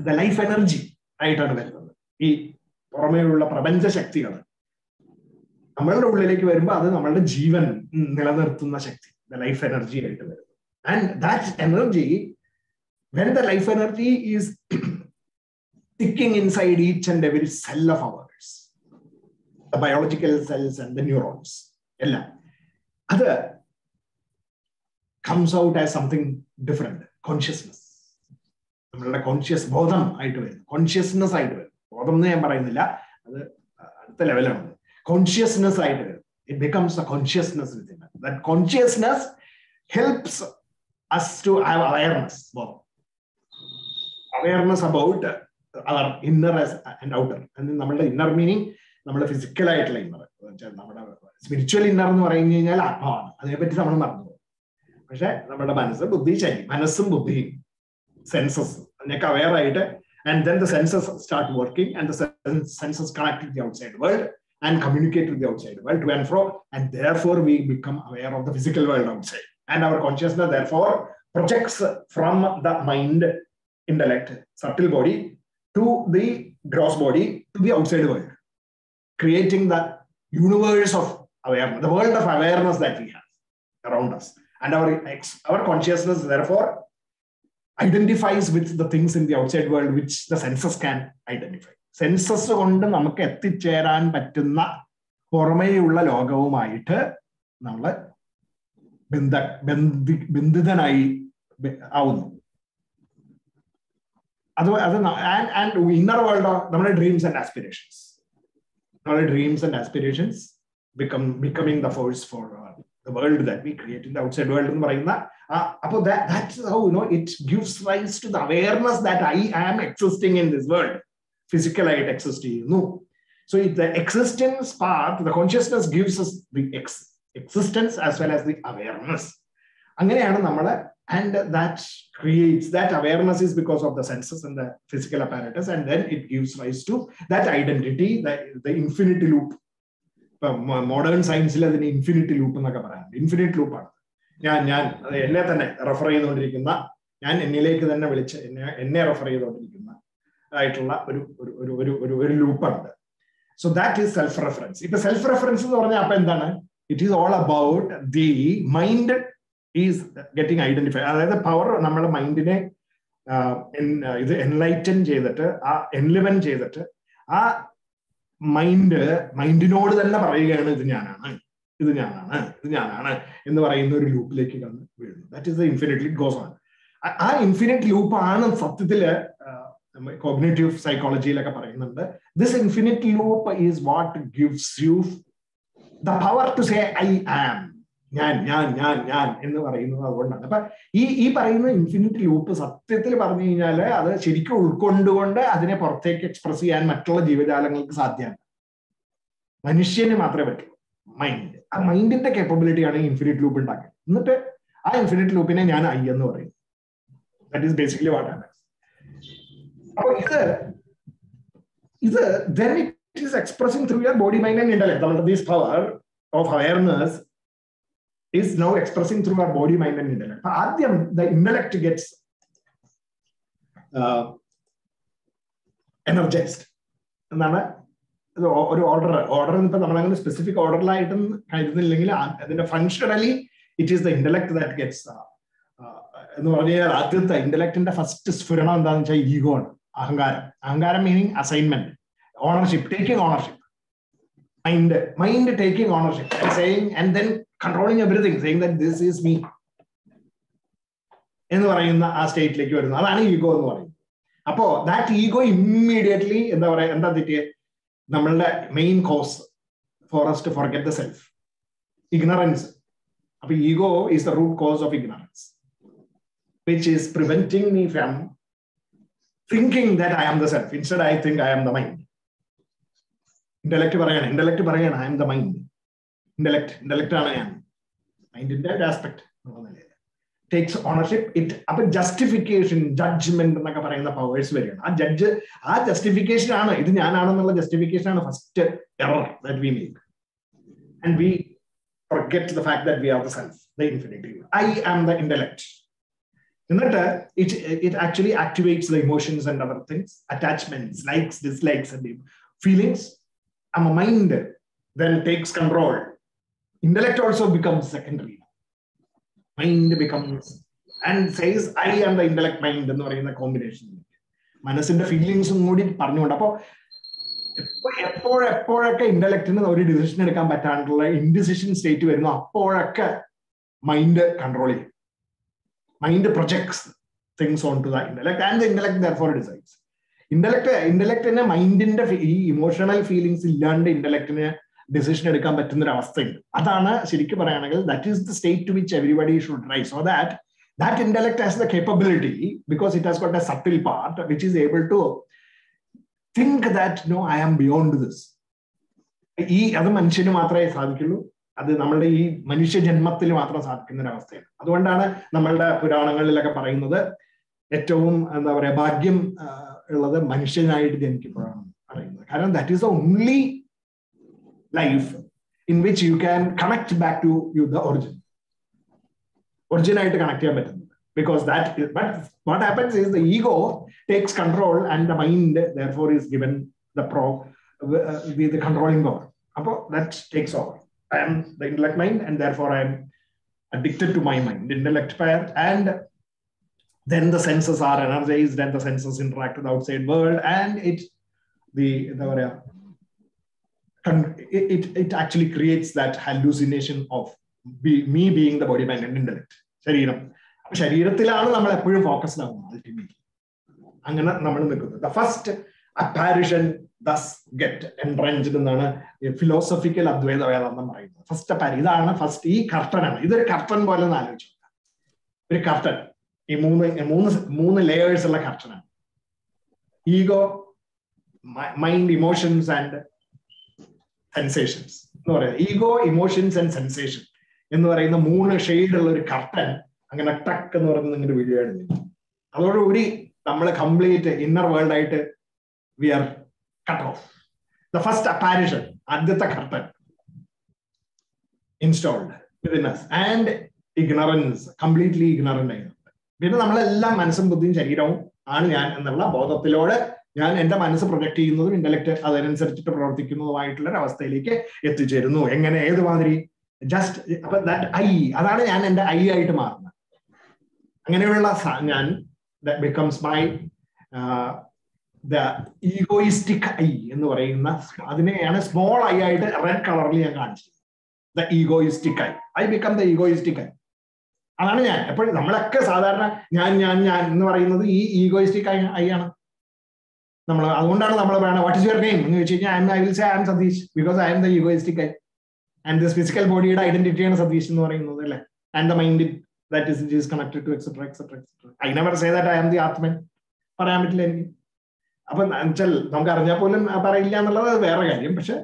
the life energy ആയിട്ടാണ് വരുന്നത്. ഈ പുറമേയുള്ള പ്രപഞ്ച ശക്തികൾ നമ്മളുടെ ഉള്ളിലേക്ക് വരുമ്പോൾ അത് നമ്മളുടെ ജീവൻ നിലനിർത്തുന്ന ശക്തി ദ ലൈഫ് എനർജി ആയിട്ട് വരുന്നത്. And that energy when the life energy is ticking inside each and every cell of our biological cells and the neurons എല്ലാം. അത് comes out as something different, consciousness. നമ്മളുടെ കോൺഷ്യസ് ബോധം ആയിട്ട് വരും consciousness ആയിട്ട് വരും ബോധം എന്ന് ഞാൻ പറയുന്നില്ല. അത് അടുത്ത ലെവലാണ് കോൺഷ്യസ്നെസ് ആയിട്ട് വരും it becomes a consciousness within that consciousness helps us to have awareness ബോധം awareness about our inner and outer നമ്മളുടെ ഇന്നർ മീനിങ് നമ്മുടെ ഫിസിക്കൽ ആയിട്ടുള്ള ഇന്നർ നമ്മുടെ സ്പിരിച്വൽ ഇന്നർ എന്ന് പറഞ്ഞു കഴിഞ്ഞാൽ ആത്മാവാണ്. അതിനെപ്പറ്റി നമ്മൾ മറന്നു പോകും പക്ഷെ നമ്മുടെ മനസ്സ് ബുദ്ധി ശരി മനസ്സും ബുദ്ധിയും. സെൻസസ് അതിനൊക്കെ അവയർ ആയിട്ട് and then the senses start working and the senses connect the the outside world and communicate with the outside world to and fro and therefore we become aware of the physical world outside and our consciousness therefore projects from the mind intellect subtle body to the gross body to the outside world creating the universe of awareness the world of awareness that we have around us and our our consciousness therefore identifies with the things in the outside world which the senses can identify senses കൊണ്ട് നമുക്ക് എത്തിച്ചേരാൻ പറ്റുന്ന പുറമേയുള്ള ലോകവുമായിട്ട് നമ്മൾ ബന്ധ ബന്ധി ബന്ധിതനായി ആവുന്നു അത് അത് ആൻഡ് ഇന്നർ വേൾഡ് നമ്മുടെ ഡ്രീംസ് ആൻഡ് ആസ്പിറേഷൻസ് നമ്മുടെ dreams and aspirations become becoming the force for the world that we create in the outside world എന്ന് പറയുന്ന അപ്പോൾ that's how you know it gives rise to the awareness that I am existing in this world ഫിസിക്കലായിട്ട് exist ചെയ്യുന്നു it the existence part the consciousness gives the ex existence as well as the awareness അങ്ങനെയാണ് നമ്മൾ and that creates that awareness is because of the senses and the physical apparatus and then it gives rise to that identity the, the infinity loop. Modern സയൻസിൽ അതിന് infinity loop എന്നൊക്കെ പറയാം infinite ലൂപ്പാണ് ഞാൻ ഞാൻ എന്നെ തന്നെ റെഫർ ചെയ്തുകൊണ്ടിരിക്കുന്ന ഞാൻ എന്നിലേക്ക് തന്നെ വിളിച്ച് എന്നെ എന്നെ റെഫർ ചെയ്തുകൊണ്ടിരിക്കുന്ന ആയിട്ടുള്ള ഒരു ഒരു ഒരു ഒരു ഒരു ലൂപ്പുണ്ട് so that is self reference ഇപ്പൊ സെൽഫ് റെഫറൻസ് എന്ന് പറഞ്ഞാൽ അപ്പൊ എന്താണ്? It is all about the mind is getting identify അതായത് പവർ നമ്മുടെ മൈൻഡിനെ ഇത് എൻലൈറ്റൻ ചെയ്തിട്ട് ആ എൻലിവൻ ചെയ്തിട്ട് ആ മൈൻഡ് മൈൻഡിനോട് തന്നെ പറയുകയാണ് ഇത് ഞാനാണ്. ഇത് ഞാനാണ്. ഇത് ഞാനാണ് എന്ന് പറയുന്ന ഒരു ലൂപ്പിലേക്ക് കണ്ട് വീഴുന്നു. That is the infinite goes on ആ ഇൻഫിനിറ്റ് ലൂപ്പ് ആണ് സത്യത്തിൽ കോഗ്നേറ്റീവ് സൈക്കോളജിയിലൊക്കെ പറയുന്നുണ്ട്. This infinite loop is what gives you the power to say I am ഞാൻ ഞാൻ ഞാൻ ഞാൻ എന്ന് പറയുന്നത് അതുകൊണ്ടാണ്. അപ്പൊ ഈ ഈ പറയുന്ന ഇൻഫിനിറ്റ് ലൂപ്പ് സത്യത്തിൽ പറഞ്ഞു കഴിഞ്ഞാൽ അത് ശരിക്കും ഉൾക്കൊണ്ടുകൊണ്ട് അതിനെ പുറത്തേക്ക് എക്സ്പ്രസ് ചെയ്യാൻ മറ്റുള്ള ജീവജാലങ്ങൾക്ക് സാധ്യമല്ല. മനുഷ്യന് മാത്രമേ പറ്റൂ മൈൻഡ് ആ മൈൻഡിന്റെ കേപ്പബിലിറ്റിയാണ് ഇൻഫിനിറ്റ് ലൂപ്പ് ഉണ്ടാക്കുന്നത് എന്നിട്ട് ആ ഇൻഫിനിറ്റ് ലൂപ്പിനെ ഞാൻ ഐ എന്ന് പറയും. ദാറ്റ് ഈസ് ബേസിക്കലി വാട്ട് ആണ് അപ്പൊ ഇത് ഇത് then it is expressing through your body mind and intellect these power of awareness is now expressing through our body mind and intellect. ആദ്യം the intellect gets uh, energized എന്നാണ് ഒരു order order ഇപ്പൊ നമ്മളങ്ങനെ specific ഓർഡറിലായിട്ടും കരുതുന്നില്ലെങ്കിൽ അതിന്റെ functionally it is the intellect that gets എന്ന് പറഞ്ഞു കഴിഞ്ഞാൽ ആദ്യത്തെ ഇന്റലക്ടിന്റെ ഫസ്റ്റ് സ്ഫുരണം എന്താണെന്ന് വെച്ചാൽ ഈഗോ ആണ് അഹങ്കാരം. അഹങ്കാരം meaning assignment ownership taking ownership mind mind taking ownership saying and then controlling everything saying that this is me എന്ന് പറയുന്ന ആ സ്റ്റേറ്റിലേക്ക് വരുന്നു. അതാണ് ഈഗോ എന്ന് പറയുന്നത്. അപ്പോ ദാറ്റ് ഈഗോ ഇമ്മീഡിയറ്റ്ലി എന്താ പറയാ എന്താ തെറ്റിയ? നമ്മളുടെ main cause for us to forget the self. Ignorance. അപ്പൊ ego is the root cause of ignorance which is preventing me from thinking that I am the self instead I think I am the mind intellect പറയണം intellect പറയണം I am the mind intellect intellect ആണ് ഞാൻ മൈൻഡിന്റെ ഒരു aspect takes ownership it അപ്പൊ justification judgement എന്നൊക്കെ പറയുന്ന powers വരികയാണ് ആ ജഡ്ജ് ആ ജസ്റ്റിഫിക്കേഷൻ ആണ് ഇത് ഞാനാണെന്നുള്ള ജസ്റ്റിഫിക്കേഷൻ ആണ് first error that we make and we forget the fact that we are the self, the infinity. I am the intellect. എന്നിട്ട് it, it actually activates the emotions and other things, attachments, likes, dislikes, and feelings. And the mind then takes control. Intellect also becomes secondary. Mind becomes and says, I am the intellect mind എന്ന് പറയുന്ന combination മനസ്സിന്റെ ഫീലിങ്സും കൂടി പറഞ്ഞുകൊണ്ട്. അപ്പോ എപ്പോഴെപ്പോഴൊക്കെ ഇന്റലക്റ്റിന് ഒരു decision എടുക്കാൻ പറ്റാണ്ടുള്ള indecision state വരുന്നു അപ്പോഴൊക്കെ മൈൻഡ് കൺട്രോൾ ചെയ്യും. Mind projects things on to the intellect and the intellect therefore decides intellect ഇന്റലക്റ്റിന് മൈൻഡിന്റെ ഈ ഇമോഷണൽ ഫീലിങ്സ് ഇല്ലാണ്ട് ഇന്റലക്റ്റിന് ഡിസിഷൻ എടുക്കാൻ പറ്റുന്ന ഒരു അവസ്ഥയുണ്ട് അതാണ് ശരിക്കും പറയുകയാണെങ്കിൽ that is the state to which everybody should try so that that intellect has the capability because it has got a subtle part which is able to think that no I am beyond this ഈ അത് മനുഷ്യന് മാത്രമേ സാധിക്കുള്ളൂ. അത് നമ്മളുടെ ഈ മനുഷ്യ ജന്മത്തിൽ മാത്രം സാധിക്കുന്ന ഒരു അവസ്ഥയാണ് അതുകൊണ്ടാണ് നമ്മളുടെ പുരാണങ്ങളിലൊക്കെ പറയുന്നത് ഏറ്റവും എന്താ പറയാ ഭാഗ്യം ഉള്ളത് മനുഷ്യനായിട്ട് ജനിക്കുമ്പോഴാണ് പറയുന്നത്. കാരണം that is the only life in which you can connect back to you the origin ഒറിജിനായിട്ട് connect ചെയ്യാൻ പറ്റുന്നത് because that but what happens is the ego takes control and the mind therefore is given the pro the controlling power അപ്പോൾ that takes over I am the intellect mind and therefore I am addicted to my mind intellect pair and then the senses are energized and the senses interact with the outside world and it the the it, it, actually creates that hallucination of be, me being the body mind and intellect ശരീരം. ശരീരത്തിലാണ് നമ്മൾ എപ്പോഴും focused ആവുന്നത് ultimately അങ്ങനെ നമ്മൾ നിൽക്കുന്നത്. The first apparition thus get entranced എന്നാണ് philosophical Advaita വേദാന്തം പറയുന്നത്. ഫസ്റ്റ് അപ്പാരി ഇതാണ് ഫസ്റ്റ് ഈ കർട്ടനാണ്. ഇതൊരു കർട്ടൻ പോലെ ഒന്ന് ആലോചിച്ചു ഒരു കർട്ടൻ. ഈ മൂന്ന് മൂന്ന് മൂന്ന് ലേയേഴ്സ് ഉള്ള കർട്ടനാണ്. Ego mind emotions and sensations എന്ന് പറയുന്നത് ഈഗോ ഇമോഷൻസ് ആൻഡ് സെൻസേഷൻ എന്ന് പറയുന്ന മൂന്ന് ഷെയ്ഡ് ഉള്ള ഒരു കർട്ടൻ അങ്ങനെ ടക്ക് എന്ന് പറയുന്നത് ഇങ്ങനെ ആണ് അതോടുകൂടി നമ്മൾ കംപ്ലീറ്റ് ഇന്നർ വേൾഡ് ആയിട്ട് we are cut off the first apparition ആദ്യത്തെ curtain installed and ignorance completely ignorant ആയിരുന്നു പിന്നെ നമ്മളെല്ലാം മനസ്സും ബുദ്ധിയും ശരീരവും ആണ് ഞാൻ എന്നുള്ള ബോധത്തിലൂടെ ഞാൻ എന്റെ മനസ്സ് പ്രൊജക്ട് ചെയ്യുന്നതും ഇന്റലക്ട് അതിനനുസരിച്ചിട്ട് പ്രവർത്തിക്കുന്നതുമായിട്ടുള്ള ഒരു അവസ്ഥയിലേക്ക് എത്തിച്ചേരുന്നു. എങ്ങനെ? ഏത് മാതിരി ജസ്റ്റ് അപ്പൊ ദാറ്റ് ഐ അതാണ് ഞാൻ എന്റെ ഐ ആയിട്ട് മാറുന്നത്. അങ്ങനെയുള്ള ഞാൻ becomes my the egoistic I എന്ന് പറയുന്ന അതിനെയാണ് സ്മോൾ ഐ ആയിട്ട് റെഡ് കളറിൽ ഞാൻ കാണിച്ചത്. The egoistic I I become the egoistic I അതാണ് ഞാൻ. എപ്പോഴും നമ്മളൊക്കെ സാധാരണ ഞാൻ ഞാൻ ഞാൻ എന്ന് പറയുന്നത് ഈ ഈഗോയിസ്റ്റിക് ഐ ആണ്. നമ്മൾ അതുകൊണ്ടാണ് നമ്മൾ വേണം വാട്ട് ഇസ് യുവർ നെയിം എന്ന് വെച്ച് കഴിഞ്ഞാൽ I will say I am Satish because I am the egoistic I and this physical ബോഡിയുടെ ഐഡന്റിറ്റിയാണ് സതീഷ് എന്ന് പറയുന്നത് അല്ലേ? And the mind that is is connected to etcetera etcetera etcetera I never say that I am the Atman പറയാൻ പറ്റില്ല എനിക്ക്. അപ്പൊ വെച്ചാൽ നമുക്ക് അറിഞ്ഞാൽ പോലും പറയില്ല എന്നുള്ളത് വേറെ കാര്യം. പക്ഷെ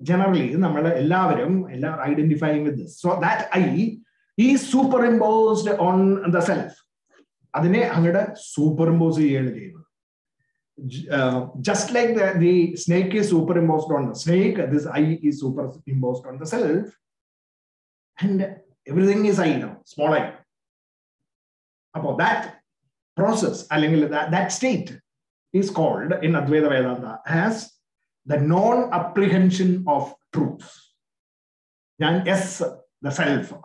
ജനറലി നമ്മൾ എല്ലാവരും എല്ലാ identifying with so that I ഈ superimposed on the self അതിനെ അങ്ങോട്ട് സൂപ്പർ ഇമ്പോസ് ചെയ്യുകയാണ് ചെയ്യുന്നത് like the snake is superimposed on the snake this I is superimposed on the self and everything is I no small I അപ്പോ that process അല്ലെങ്കിൽ that state is called in Advaita Vedanta as the non apprehension of truth ഞാൻ എസ്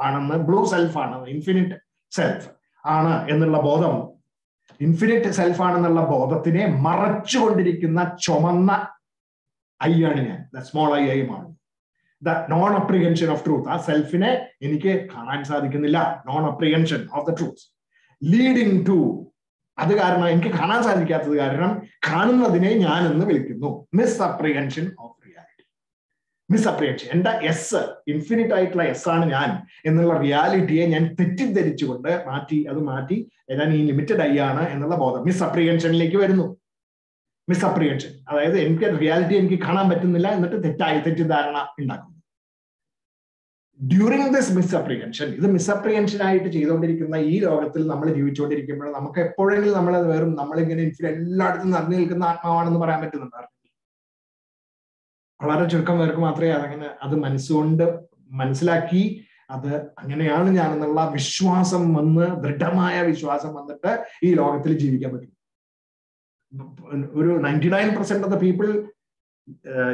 ആണെന്ന് blue self ആണ് infinite self ആണ് എന്നുള്ള ബോധം infinite self ആണെന്നുള്ള ബോധത്തിനെ മറച്ചുകൊണ്ടിരിക്കുന്ന ചുമന്ന ഐ ആണ് ഞാൻ. ദ സ്മോൾ ഐ ഐ ആണ്. The non apprehension of truth ആ സെൽഫിനെ എനിക്ക് കാണാൻ സാധിക്കുന്നില്ല. Non apprehension of the truth leading to അത് കാരണം എനിക്ക് കാണാൻ സാധിക്കാത്തത് കാരണം കാണുന്നതിനെ ഞാൻ എന്ന് വിളിക്കുന്നു. Misapprehension of reality misapprehension എന്റെ എസ് ഇൻഫിനിറ്റ് ആയിട്ടുള്ള എസ് ആണ് ഞാൻ എന്നുള്ള റിയാലിറ്റിയെ ഞാൻ തെറ്റിദ്ധരിച്ചുകൊണ്ട് മാറ്റി അത് മാറ്റി ഞാൻ ഈ ലിമിറ്റഡ് ഐ ആണ് എന്നുള്ള ബോധം. മിസ് അപ്രിഹെൻഷനിലേക്ക് വരുന്നു. മിസ് അപ്രിഹെൻഷൻ അതായത് എനിക്ക് റിയാലിറ്റി എനിക്ക് കാണാൻ പറ്റുന്നില്ല എന്നിട്ട് തെറ്റായി തെറ്റിദ്ധാരണ ഉണ്ടാക്കുന്നു. ഡ്യൂറിങ് ദിസ് മിസ്അപ്രിഹെൻഷൻ ഇത് മിസ്അപ്രിഹെൻഷൻ ആയിട്ട് ചെയ്തുകൊണ്ടിരിക്കുന്ന ഈ ലോകത്തിൽ നമ്മൾ ജീവിച്ചുകൊണ്ടിരിക്കുമ്പോൾ നമുക്ക് എപ്പോഴെങ്കിലും നമ്മൾ വെറും നമ്മളിങ്ങനെ എല്ലായിടത്തും നിറഞ്ഞു നിൽക്കുന്ന ആത്മാവാണെന്ന് പറയാൻ പറ്റുന്നുണ്ട്. വളരെ ചുരുക്കം പേർക്ക് മാത്രമേ അതങ്ങനെ അത് മനസ്സുകൊണ്ട് മനസ്സിലാക്കി അത് അങ്ങനെയാണ് ഞാൻ എന്നുള്ള വിശ്വാസം വന്ന് ദൃഢമായ വിശ്വാസം വന്നിട്ട് ഈ ലോകത്തിൽ ജീവിക്കാൻ പറ്റും. ഒരു ninety nine percent of the people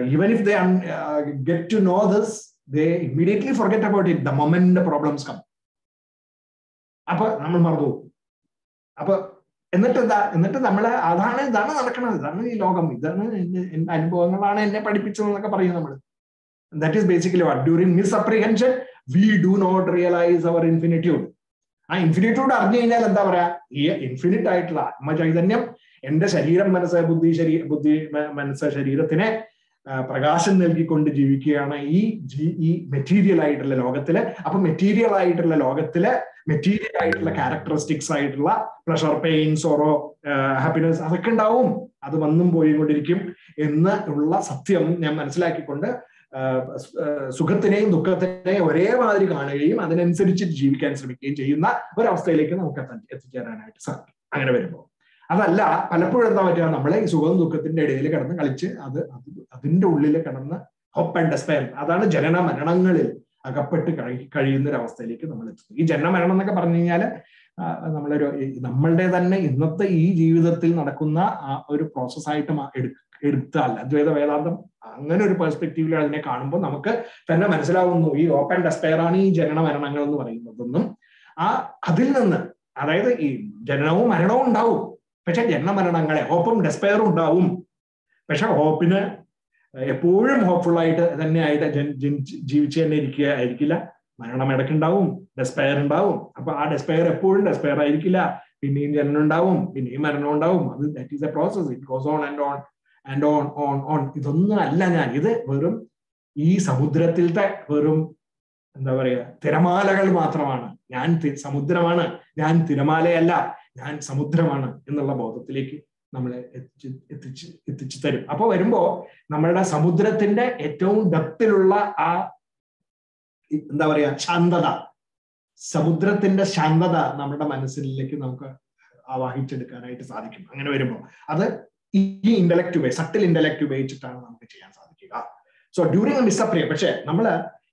even if they get to know this they immediately forget about it the moment problems come അപ്പൊ നമ്മൾ മറന്നു അപ്പൊ എന്നിട്ട് എന്താ എന്നിട്ട് നമ്മൾ അതാണ് ഇതാണ് നടക്കുന്നത് ഇതാണ് ഈ ലോകം. ഇതാണ് എന്റെ അനുഭവങ്ങളാണ് എന്നെ പഠിപ്പിച്ചതെന്നൊക്കെ പറയും നമ്മൾ that is basically what during misapprehension we do not realise our infinitude ആ ഇൻഫിനിറ്റ്യൂഡ് അറിഞ്ഞു കഴിഞ്ഞാൽ എന്താ പറയാ? ഈ ഇൻഫിനിറ്റ് ആയിട്ടുള്ള ആത്മചൈതന്യം എന്റെ ശരീരം മനസ്സ് ബുദ്ധി ശരീ ബുദ്ധി മനസ്സ് ശരീരത്തിനെ പ്രകാശം നൽകിക്കൊണ്ട് ജീവിക്കുകയാണ് ഈ ഈ മെറ്റീരിയൽ ആയിട്ടുള്ള ലോകത്തിൽ. അപ്പൊ മെറ്റീരിയൽ ആയിട്ടുള്ള ലോകത്തിൽ മെറ്റീരിയൽ ആയിട്ടുള്ള ക്യാരക്ടറിസ്റ്റിക്സ് ആയിട്ടുള്ള പ്ലഷർ പെയിൻസ് ഓറോ ഹാപ്പിനെസ് അതൊക്കെ ഉണ്ടാവും. അത് വന്നും പോയി കൊണ്ടിരിക്കും എന്ന് ഉള്ള സത്യം ഞാൻ മനസ്സിലാക്കിക്കൊണ്ട് സുഖത്തിനെയും ദുഃഖത്തിനെയും ഒരേമാതിരി കാണുകയും അതിനനുസരിച്ച് ജീവിക്കാൻ ശ്രമിക്കുകയും ചെയ്യുന്ന ഒരവസ്ഥയിലേക്ക് നമുക്ക് എത്തിച്ചേരാനായിട്ട് സാധിക്കും. അങ്ങനെ വരുമ്പോൾ അതല്ല പലപ്പോഴും എന്താ പറ്റുക? നമ്മളെ ഈ സുഖവും ദുഃഖത്തിന്റെ ഇടയിൽ കിടന്ന് കളിച്ച് അത് അതിന്റെ ഉള്ളിൽ കിടന്ന് ഹോപ്പ് ആൻഡ് ഡെസ്പയർ അതാണ് ജനന മരണങ്ങളിൽ അകപ്പെട്ട് കഴിയുന്ന ഒരു അവസ്ഥയിലേക്ക് നമ്മൾ എത്തുന്നു ഈ ജനന മരണം എന്നൊക്കെ പറഞ്ഞു കഴിഞ്ഞാൽ നമ്മളൊരു നമ്മളുടെ തന്നെ ഇന്നത്തെ ഈ ജീവിതത്തിൽ നടക്കുന്ന ആ ഒരു പ്രോസസ്സായിട്ട് എടുത്താൽ അദ്വൈത വേദാന്തം അങ്ങനെ ഒരു പെർസ്പെക്റ്റീവിൽ അതിനെ കാണുമ്പോൾ നമുക്ക് തന്നെ മനസ്സിലാവുന്നു ഈ ഓപ്പൺ ഡെസ്പയർ ആണ് ഈ ജനന മരണങ്ങൾ എന്ന് പറയുന്നതെന്നും. ആ അതിൽ നിന്ന് അതായത് ഈ ജനനവും മരണവും ഉണ്ടാവും. പക്ഷെ ജന്മമരണങ്ങളെ ഹോപ്പും ഡെസ്പെയറും ഉണ്ടാവും. പക്ഷെ ഹോപ്പിന് എപ്പോഴും ഹോപ്പ്ഫുൾ ആയിട്ട് തന്നെയായിട്ട് ജീവിച്ചു തന്നെ ഇരിക്കുക ആയിരിക്കില്ല. മരണം ഇടയ്ക്കുണ്ടാവും ഡെസ്പയർ ഉണ്ടാവും. അപ്പൊ ആ ഡെസ്പയർ എപ്പോഴും ഡെസ്പയർ ആയിരിക്കില്ല. പിന്നെയും ജനനം ഉണ്ടാവും പിന്നെയും മരണം ഉണ്ടാവും. അത് that is a process it goes on and on and on on on ഇതൊന്നും അല്ല ഞാൻ. ഇത് വെറും ഈ സമുദ്രത്തിലത്തെ വെറും എന്താ പറയുക തിരമാലകൾ മാത്രമാണ്. ഞാൻ സമുദ്രമാണ്. ഞാൻ തിരമാലയല്ല. ഞാൻ സമുദ്രമാണ് എന്നുള്ള ബോധത്തിലേക്ക് നമ്മളെ എത്തിച്ച് എത്തിച്ച് എത്തിച്ചു തരും. അപ്പൊ വരുമ്പോ നമ്മളുടെ സമുദ്രത്തിന്റെ ഏറ്റവും ഡെപ്തിലുള്ള ആ എന്താ പറയാ ശാന്തത സമുദ്രത്തിന്റെ ശാന്തത നമ്മുടെ മനസ്സിലേക്ക് നമുക്ക് ആവാഹിച്ചെടുക്കാനായിട്ട് സാധിക്കും. അങ്ങനെ വരുമ്പോ അത് ഈ ഇന്റലക്ട് ഉപയോഗിച്ച് സട്ടിൽ ഇന്റലക്ട് ഉപയോഗിച്ചിട്ടാണ് നമുക്ക് ചെയ്യാൻ സാധിക്കുക. സോ ഡ്യൂറിങ് മിസ്സപ്രിയ പക്ഷെ നമ്മൾ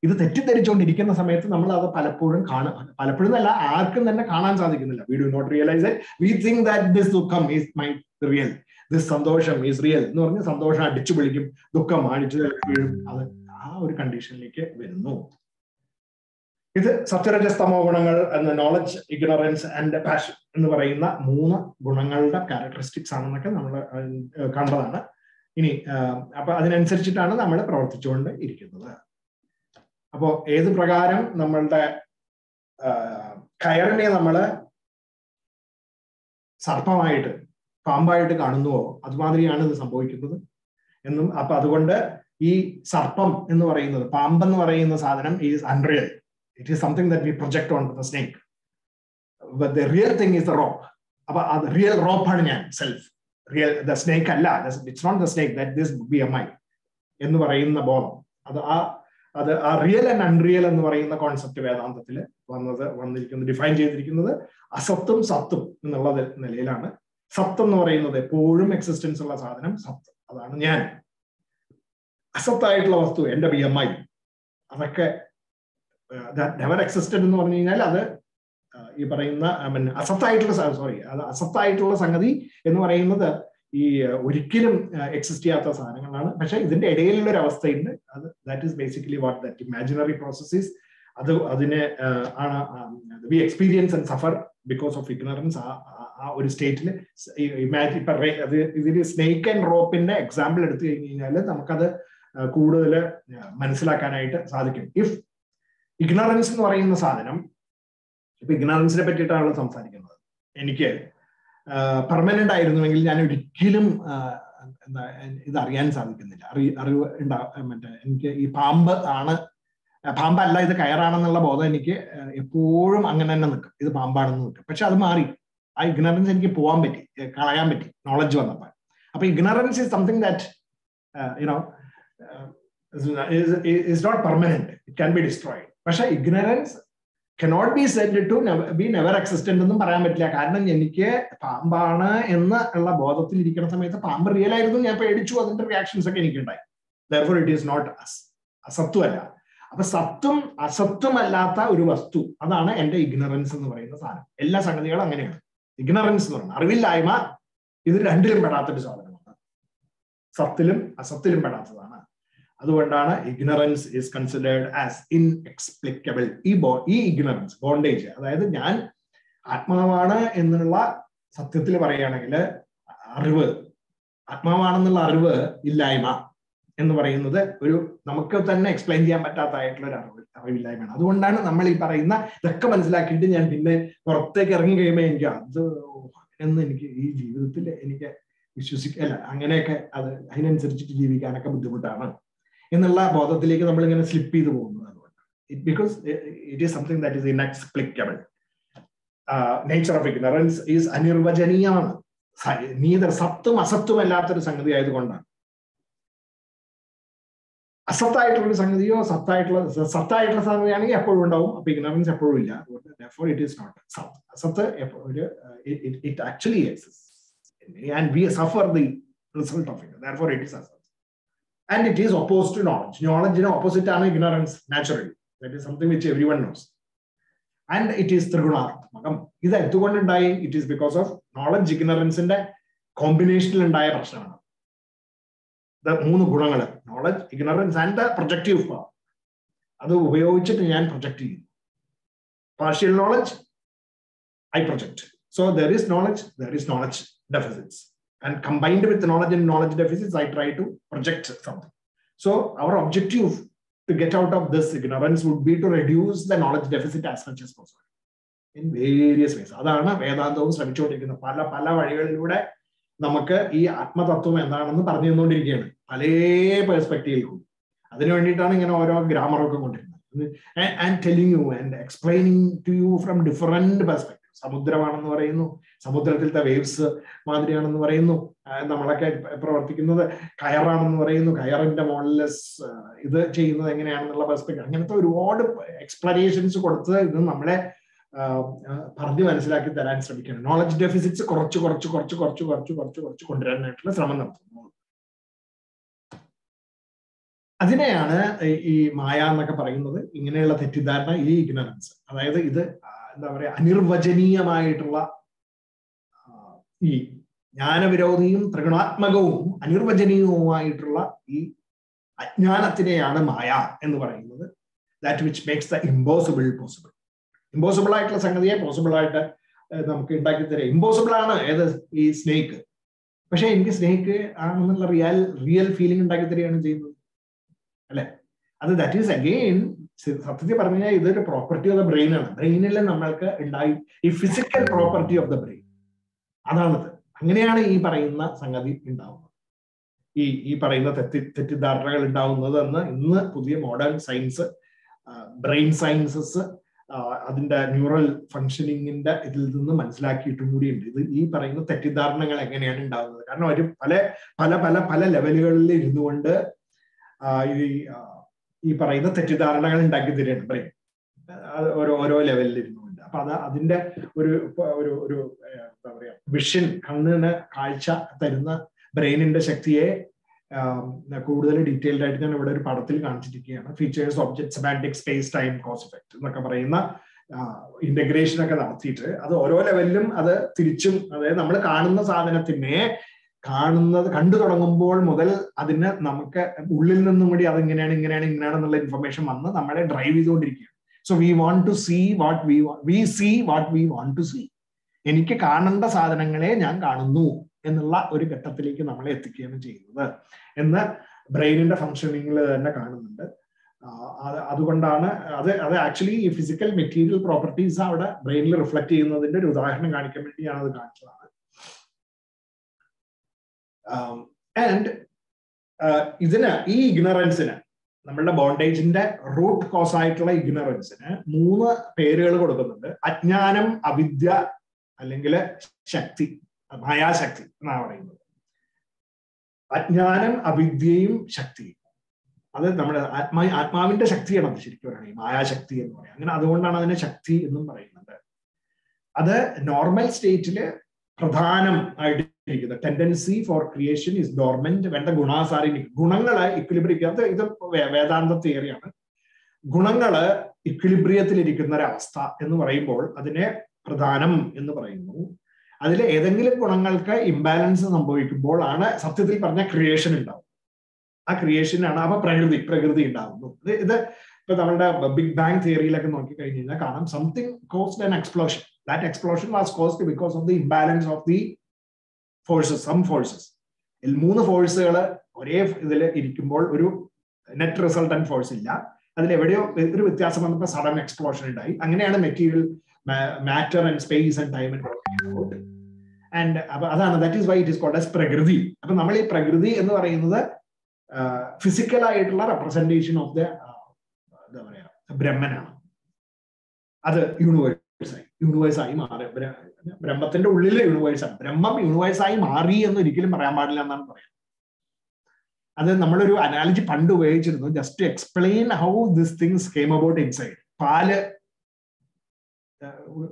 ഇത് തെറ്റിദ്ധരിച്ചുകൊണ്ടിരിക്കുന്ന സമയത്ത് നമ്മൾ അത് പലപ്പോഴും കാണാൻ പലപ്പോഴും അല്ല ആർക്കും തന്നെ കാണാൻ സാധിക്കുന്നില്ല. We do not realise we think that this ദുഃഖം ഈസ് മൈ റിയൽ ദിസ് സന്തോഷം ഈസ് റിയൽ എന്ന് പറഞ്ഞ് സന്തോഷം അടിച്ചു വിളിക്കും ദുഃഖം അടിച്ചു വീഴും അത് ആ ഒരു കണ്ടീഷനിലേക്ക് വരുന്നു. ഇത് സത്യരജസ്തമോ ഗുണങ്ങൾ എന്ന നോളജ് ഇഗ്നോറൻസ് ആൻഡ് പാഷൻ എന്ന് പറയുന്ന മൂന്ന് ഗുണങ്ങളുടെ ക്യാരക്ടറിസ്റ്റിക്സ് ആണെന്നൊക്കെ നമ്മൾ കണ്ടതാണ്. ഇനി അപ്പൊ അതിനനുസരിച്ചിട്ടാണ് നമ്മൾ പ്രവർത്തിച്ചുകൊണ്ട് ഇരിക്കുന്നത്. അപ്പോ ഏത് പ്രകാരം നമ്മളുടെ കയറിനെ നമ്മൾ സർപ്പമായിട്ട് പാമ്പായിട്ട് കാണുന്നുവോ? അതുമാതിരിയാണ് ഇത് സംഭവിക്കുന്നത്. എന്നും അപ്പൊ അതുകൊണ്ട് ഈ സർപ്പം എന്ന് പറയുന്നത് പാമ്പെന്ന് പറയുന്ന സാധനം is unreal it is something that we project on the snake the real thing is the rope അപ്പൊ അത് റിയൽ റോപ്പാണ് ഞാൻ സെൽഫ് റിയൽ ദ സ്നേക്ക് അല്ല. It's not the snake that this B M I എന്ന് പറയുന്ന ബോധം. അത് ആ അത് ആ റിയൽ ആൻഡ് അൺറിയൽ എന്ന് പറയുന്ന കോൺസെപ്റ്റ് വേദാന്തത്തിൽ വന്നത് വന്നിരിക്കുന്നത് ഡിഫൈൻ ചെയ്തിരിക്കുന്നത് അസത്തും സത്തും എന്നുള്ള നിലയിലാണ്. സത്വം എന്ന് പറയുന്നത് എപ്പോഴും എക്സിസ്റ്റൻസ് ഉള്ള സാധനം സത്വം. അതാണ് ഞാൻ. അസത്തായിട്ടുള്ള വസ്തു എന്റെ ബി എം ഐ അതൊക്കെ നെവർ എക്സിസ്റ്റഡ് എന്ന് പറഞ്ഞു കഴിഞ്ഞാൽ അത് ഈ പറയുന്ന അസത്തായിട്ടുള്ള സോറി അത് അസത്തായിട്ടുള്ള സംഗതി എന്ന് പറയുന്നത് ഈ ഒരിക്കലും എക്സിസ്റ്റ് ചെയ്യാത്ത സാധനങ്ങളാണ്. പക്ഷെ ഇതിന്റെ ഇടയിലുള്ള ഒരു അവസ്ഥയുണ്ട് അത് that is basically what that imaginary processes അത് അതിനെ ആണ് we experience and suffer because of ignorance ആ ഒരു സ്റ്റേറ്റിൽ ഇമാജിൻ ഇപ്പൊ അത് ഇതിൽ സ്നേക്ക് ആൻഡ് റോപ്പിന്റെ എക്സാമ്പിൾ എടുത്തു കഴിഞ്ഞു കഴിഞ്ഞാൽ നമുക്കത് കൂടുതൽ മനസ്സിലാക്കാനായിട്ട് സാധിക്കും. ഇഫ് ഇഗ്നറൻസ് എന്ന് പറയുന്ന സാധനം ഇപ്പൊ ഇഗ്നറൻസിനെ പറ്റിയിട്ടാണ് സംസാരിക്കുന്നത്. എനിക്ക് പെർമനന്റ് ആയിരുന്നുവെങ്കിൽ ഞാൻ ഒരിക്കലും എന്താ ഇത് അറിയാൻ സാധിക്കുന്നില്ല. അറി അറിവ് ഉണ്ടാ മറ്റേ എനിക്ക് ഈ പാമ്പ് ആണ് പാമ്പല്ല ഇത് കയറാണെന്നുള്ള ബോധം എനിക്ക് എപ്പോഴും അങ്ങനെ തന്നെ നിൽക്കും. ഇത് പാമ്പാണെന്ന് നിൽക്കും. പക്ഷെ അത് മാറി. ആ ഇഗ്നറൻസ് എനിക്ക് പോകാൻ പറ്റി കളയാൻ പറ്റി നോളജ് വന്നപ്പോൾ. അപ്പൊ ignorance is something that you know is not permanent it can be destroyed പക്ഷെ ignorance cannot be said to be never existent എന്നും പറയാൻ പറ്റില്ല. കാരണം എനിക്ക് പാമ്പാണ് എന്ന് ഉള്ള ബോധത്തിൽ ഇരിക്കുന്ന സമയത്ത് പാമ്പ് റിയൽ ആയിരുന്നു ഞാൻ പേടിച്ചു. അതിന്റെ റിയാക്ഷൻസ് ഒക്കെ എനിക്ക് ഉണ്ടായി ദർഫോർ ഇറ്റ് ഈസ് നോട്ട് അസത്വമല്ല. അപ്പൊ സത്വം അസത്വമല്ലാത്ത ഒരു വസ്തു അതാണ് എന്റെ ഇഗ്നറൻസ് എന്ന് പറയുന്ന സാധനം. എല്ലാ സംഗതികളും അങ്ങനെയാണ്. ഇഗ്നറൻസ് എന്ന് പറയുന്നത് അറിവില്ലായ്മ ഇത് രണ്ടിലും പെടാത്തൊരു സാധനമാണ്. സത്തിലും അസത്തിലും പെടാത്തതാണ്. അതുകൊണ്ടാണ് ignorance is considered as inexplicable ഈ ബോ ഈ ഇഗ്നറൻസ് ബോണ്ടേജ് അതായത് ഞാൻ ആത്മാവാണ് എന്നുള്ള സത്യത്തിൽ പറയുകയാണെങ്കിൽ അറിവ് ആത്മാവാണെന്നുള്ള അറിവ് ഇല്ലായ്മ എന്ന് പറയുന്നത് ഒരു നമുക്ക് തന്നെ എക്സ്പ്ലെയിൻ ചെയ്യാൻ പറ്റാത്തതായിട്ടുള്ള ഒരു അറിവ് അറിവില്ലായ്മയാണ്. അതുകൊണ്ടാണ് നമ്മൾ ഈ പറയുന്ന ഇതൊക്കെ മനസ്സിലാക്കിയിട്ട് ഞാൻ പിന്നെ പുറത്തേക്ക് ഇറങ്ങി കഴിയുമ്പോൾ എനിക്ക് അത് എന്ന് എനിക്ക് ഈ ജീവിതത്തിൽ എനിക്ക് വിശ്വസിക്കല്ല അങ്ങനെയൊക്കെ അത് അതിനനുസരിച്ചിട്ട് ജീവിക്കാനൊക്കെ ബുദ്ധിമുട്ടാണ്. എന്നുള്ള ബോധത്തിലേക്ക് നമ്മൾ ഇങ്ങനെ സ്ലിപ്പ് ചെയ്ത് പോകുന്നത് അതുകൊണ്ട്. Because it is something that is inexplicable nature of ignorance is അനിർവചനീയമാണ്. Neither സത്തും അസത്തും അല്ലാത്തൊരു സംഗതി ആയതുകൊണ്ടാണ്. അസത്തായിട്ടുള്ള സംഗതിയോ സത്തായിട്ടുള്ള സത്തായിട്ടുള്ള സംഗതിയാണെങ്കിൽ എപ്പോഴും ഉണ്ടാവും. അപ്പൊ ഇഗ്നറൻസ് എപ്പോഴും ഇല്ല. അതുകൊണ്ട് ഇറ്റ് ഈസ് നോട്ട് സത്ത് അസത്ത് ഒരു it actually exist and we suffer the result of it it is അസത്ത് and it is oppose to knowledge നോളജിന് opposite ആണ് ignorance naturally that is something which every one knows and it is ത്രിഗുണാത്മകം. ഇത് എന്തുകൊണ്ടുണ്ടായി? It is because of knowledge ഇഗ്നറൻസിന്റെ കോമ്പിനേഷനിൽ ഉണ്ടായ പ്രശ്നമാണ്. മൂന്ന് ഗുണങ്ങൾ knowledge ignorance and the projective power അത് ഉപയോഗിച്ചിട്ട് ഞാൻ പ്രൊജക്ട് ചെയ്യുന്നു. Partial knowledge I project so there is knowledge there is knowledge deficits and combined with knowledge and knowledge deficits, I try to project something. So our objective to get out of this ignorance would be to reduce the knowledge deficit as much as possible in various ways. അതാണ് വേദാന്തവും ശ്രമിച്ചുകൊണ്ടിരിക്കുന്നത് പല പല വഴികളിലൂടെ നമുക്ക് ഈ ആത്മതത്വം എന്താണെന്ന് പറഞ്ഞു തന്നുകൊണ്ടിരിക്കുകയാണ് പല പെർസ്പെക്റ്റീവിൽ കൂടി അതിനു വേണ്ടിയിട്ടാണ് ഇങ്ങനെ ഓരോ ഗ്രാമറൊക്കെ കൊണ്ടിരുന്നത് and telling you and explaining to you from different perspective സമുദ്രമാണെന്ന് പറയുന്നു. സമുദ്രത്തിലത്തെ വേവ്സ് മാതിരിയാണെന്ന് പറയുന്നു. നമ്മളൊക്കെ പ്രവർത്തിക്കുന്നത് കയറാണെന്ന് പറയുന്നു. കയറിന്റെ മോഡലസ് ഇത് ചെയ്യുന്നത് എങ്ങനെയാണെന്നുള്ള പെർസ്പെക്ടീവ് അങ്ങനത്തെ ഒരുപാട് എക്സ്പ്ലനേഷൻസ് കൊടുത്ത് ഇത് നമ്മളെ പറഞ്ഞ് മനസ്സിലാക്കി തരാൻ ശ്രമിക്കണം നോളജ് ഡെഫിസിറ്റ്സ് കുറച്ച് കുറച്ച് കുറച്ച് കുറച്ച് കുറച്ച് കുറച്ച് കുറച്ച് കൊണ്ടുവരാനായിട്ടുള്ള ശ്രമം നടത്തുന്നു. അതിനെയാണ് ഈ മായ എന്നൊക്കെ പറയുന്നത് ഇങ്ങനെയുള്ള തെറ്റിദ്ധാരണ ഈ ഇഗ്നറൻസ് അതായത് ഇത് എന്താ പറയുക അനിർവചനീയമായിട്ടുള്ള ഈ ജ്ഞാനവിരോധിയും ത്രിഗുണാത്മകവും അനിർവചനീയവുമായിട്ടുള്ള ഈ അജ്ഞാനത്തിനെയാണ് മായ എന്ന് പറയുന്നത്. That which makes the impossible possible impossible ആയിട്ടുള്ള സംഗതിയെ പോസിബിൾ ആയിട്ട് നമുക്ക് ഉണ്ടാക്കി തരാം ഇമ്പോസിബിൾ ആണ്. ഏത്? ഈ സ്നേക്ക് പക്ഷെ എനിക്ക് സ്നേക്ക് ആണെന്നുള്ള റിയൽ റിയൽ ഫീലിംഗ് ഉണ്ടാക്കി തരികയാണ് ചെയ്യുന്നത്. അല്ലെ? അത് ദാറ്റ് ഈസ് അഗെയിൻ സത്യത്തിൽ പറഞ്ഞു കഴിഞ്ഞാൽ ഇതൊരു പ്രോപ്പർട്ടി ഓഫ് ദ ബ്രെയിൻ ആണ്. ബ്രെയിനിൽ നമ്മൾക്ക് ഉണ്ടായി ഈ physical property of the brain അതാണത്. അങ്ങനെയാണ് ഈ പറയുന്ന സംഗതി ഉണ്ടാവുന്നത്. ഈ ഈ പറയുന്ന തെറ്റി തെറ്റിദ്ധാരണകൾ ഉണ്ടാവുന്നത് എന്ന് ഇന്ന് പുതിയ മോഡേൺ സയൻസ് ബ്രെയിൻ സയൻസസ് അതിന്റെ ന്യൂറൽ ഫങ്ഷനിങ്ങിന്റെ ഇതിൽ നിന്ന് മനസ്സിലാക്കിയിട്ടും കൂടിയുണ്ട്. ഇത് ഈ പറയുന്ന തെറ്റിദ്ധാരണകൾ എങ്ങനെയാണ് ഉണ്ടാകുന്നത് കാരണം ഒരു പല പല പല പല ലെവലുകളിൽ ഇരുന്നു കൊണ്ട് ഈ ഈ പറയുന്ന തെറ്റിദ്ധാരണകൾ ഉണ്ടാക്കി തരുന്നുണ്ട് ബ്രെയിൻ അത് ഓരോ ഓരോ ലെവലിൽ ഇരുന്നുണ്ട് അപ്പൊ അത് അതിന്റെ ഒരു ഒരു ഒരു എന്താ പറയാ വിഷൻ കണ്ണിന് കാഴ്ച തരുന്ന ബ്രെയിനിന്റെ ശക്തിയെ കൂടുതൽ ഡീറ്റെയിൽഡ് ആയിട്ട് ഞാൻ ഇവിടെ ഒരു പടത്തിൽ കാണിച്ചിരിക്കുകയാണ്. Features object semantic space time cause effect എന്നൊക്കെ പറയുന്ന ഇന്റഗ്രേഷൻ ഒക്കെ നടത്തിയിട്ട് അത് ഓരോ ലെവലിലും അത് തിരിച്ചും അതായത് നമ്മൾ കാണുന്ന സാധനത്തിനെ കാണുന്നത് കണ്ടു തുടങ്ങുമ്പോൾ മുതൽ അതിന് നമുക്ക് ഉള്ളിൽ നിന്നും കൂടി അതെങ്ങനെയാണ് ഇങ്ങനെയാണ് ഇങ്ങനെയാണ് എന്നുള്ള ഇൻഫർമേഷൻ വന്ന് നമ്മളെ ഡ്രൈവ് ചെയ്തുകൊണ്ടിരിക്കുകയാണ്. So we want to see what we we see what we want to see എനിക്ക് കാണേണ്ട സാധനങ്ങളെ ഞാൻ കാണുന്നു എന്നുള്ള ഒരു ഘട്ടത്തിലേക്ക് നമ്മളെ എത്തിക്കുകയാണ് ചെയ്യുന്നത്. എന്ന് ബ്രെയിനിന്റെ ഫങ്ഷനിങ്ങിൽ തന്നെ കാണുന്നുണ്ട്. അതുകൊണ്ടാണ് അത് അത് ആക്ച്വലി ഈ ഫിസിക്കൽ മെറ്റീരിയൽ പ്രോപ്പർട്ടീസ് അവിടെ ബ്രെയിനിൽ റിഫ്ലക്ട് ചെയ്യുന്നതിന്റെ ഒരു ഉദാഹരണം കാണിക്കാൻ വേണ്ടിയാണ് അത് കാണിച്ചതാണ്. ആൻഡ് ഇതിന് ഈ ഇഗ്നറൻസിന് നമ്മളുടെ ബോണ്ടേജിന്റെ റൂട്ട് കോസ് ആയിട്ടുള്ള ഇഗ്നറൻസിന് മൂന്ന് പേരുകൾ കൊടുക്കുന്നുണ്ട്. അജ്ഞാനം അവിദ്യ അല്ലെങ്കിൽ ശക്തി മായാശക്തി എന്നാണ് പറയുന്നത്. അജ്ഞാനം അവിദ്യയും ശക്തിയും. അത് നമ്മുടെ ആത്മാ ആത്മാവിന്റെ ശക്തിയാണ് അത് ശരിക്കും പറയുന്നത്. മായാശക്തി എന്ന് പറയാം അങ്ങനെ അതുകൊണ്ടാണ് അതിനെ ശക്തി എന്നും പറയുന്നത്. അത് നോർമൽ സ്റ്റേറ്റിൽ പ്രധാനം ആയിട്ടിരിക്കുന്നത് tendency for creation is dormant വേണ്ട ഗുണാസാരി ഗുണങ്ങൾ ഇക്വിലിബ്രിയത് ഇത് വേദാന്ത തിയറിയാണ് ഗുണങ്ങൾ ഇക്വിലിബ്രിയത്തിലിരിക്കുന്ന ഒരവസ്ഥ എന്ന് പറയുമ്പോൾ അതിനെ പ്രധാനം എന്ന് പറയുന്നു. അതിൽ ഏതെങ്കിലും ഗുണങ്ങൾക്ക് ഇംബാലൻസ് സംഭവിക്കുമ്പോൾ ആണ് സത്യത്തിൽ പറഞ്ഞ ക്രിയേഷൻ ഉണ്ടാവും ആ ക്രിയേഷനാണ് അപ്പൊ പ്രകൃതി പ്രകൃതി ഉണ്ടാവുന്നു ഇത് ഇപ്പൊ നമ്മളുടെ ബിഗ് ബാങ് തിയറിയിലൊക്കെ നോക്കി കഴിഞ്ഞു കഴിഞ്ഞാൽ കാണാം. Something caused and explosion that explosion was caused because of the imbalance of the forces some forces മൂന്ന് ഫോഴ്സുകൾ ഒരേ ഇതിൽ ഇരിക്കുമ്പോൾ ഒരു നെറ്റ് റിസൾട്ടന്റ് ഫോഴ്സ് ഇല്ല. അതിൽ എവിടെയോ ഒരു വ്യത്യാസം വന്നപ്പോൾ സഡൻ എക്സ്പ്ലോഷൻ ഉണ്ടായി. അങ്ങനെയാണ് material matter and space and time and and അപ്പൊ അതാണ് that is why it is called as prakriti. അപ്പൊ നമ്മൾ ഈ പ്രകൃതി എന്ന് പറയുന്നത് ഫിസിക്കൽ ആയിട്ടുള്ള റെപ്രസെന്റേഷൻ ഓഫ് ദ എന്താ പറയാ ബ്രഹ്മനാണ്. അത് യൂണിവേഴ്സായി യൂണിവേഴ്സായി മാറി ബ്രഹ്മത്തിന്റെ ഉള്ളിലെ യൂണിവേഴ്സാണ് ബ്രഹ്മം യൂണിവേഴ്സായി മാറി എന്ന് ഒരിക്കലും പറയാൻ പാടില്ല എന്നാണ് പറയുന്നത് അത് നമ്മളൊരു അനാലജി പണ്ട് ഉപയോഗിച്ചിരുന്നു. Just to explain how this things came about inside പാൽ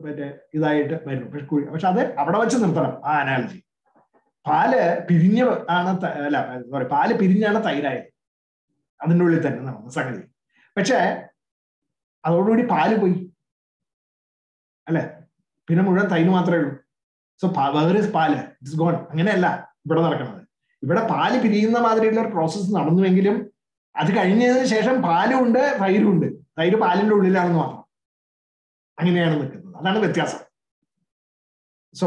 മറ്റേ ഇതായിട്ട് വരുന്നു. പക്ഷെ അത് അവിടെ വെച്ച് നിർത്തണം ആ അനാലജി പാൽ പിരിഞ്ഞ ആണ് അല്ല സോറി പാൽ പിരിഞ്ഞാണ് തൈരായത്. അതിന്റെ ഉള്ളിൽ തന്നെ നടന്ന സംഗതി. പക്ഷെ അതോടുകൂടി പാൽ പോയി. അല്ലെ? പിന്നെ മുഴുവൻ തൈര് മാത്രമേ ഉള്ളൂ. So where paal it's gone അങ്ങനെയല്ല ഇവിടെ നടക്കുന്നത്. ഇവിടെ പാൽ പിരിയുന്ന മാതിരിയുള്ള ഒരു പ്രോസസ്സ് നടന്നുവെങ്കിലും അത് കഴിഞ്ഞതിന് ശേഷം പാലും ഉണ്ട് തൈരും ഉണ്ട്. തൈര് പാലിന്റെ ഉള്ളിലാണെന്ന് മാത്രം. അങ്ങനെയാണ് നിൽക്കുന്നത്. അതാണ് വ്യത്യാസം. സോ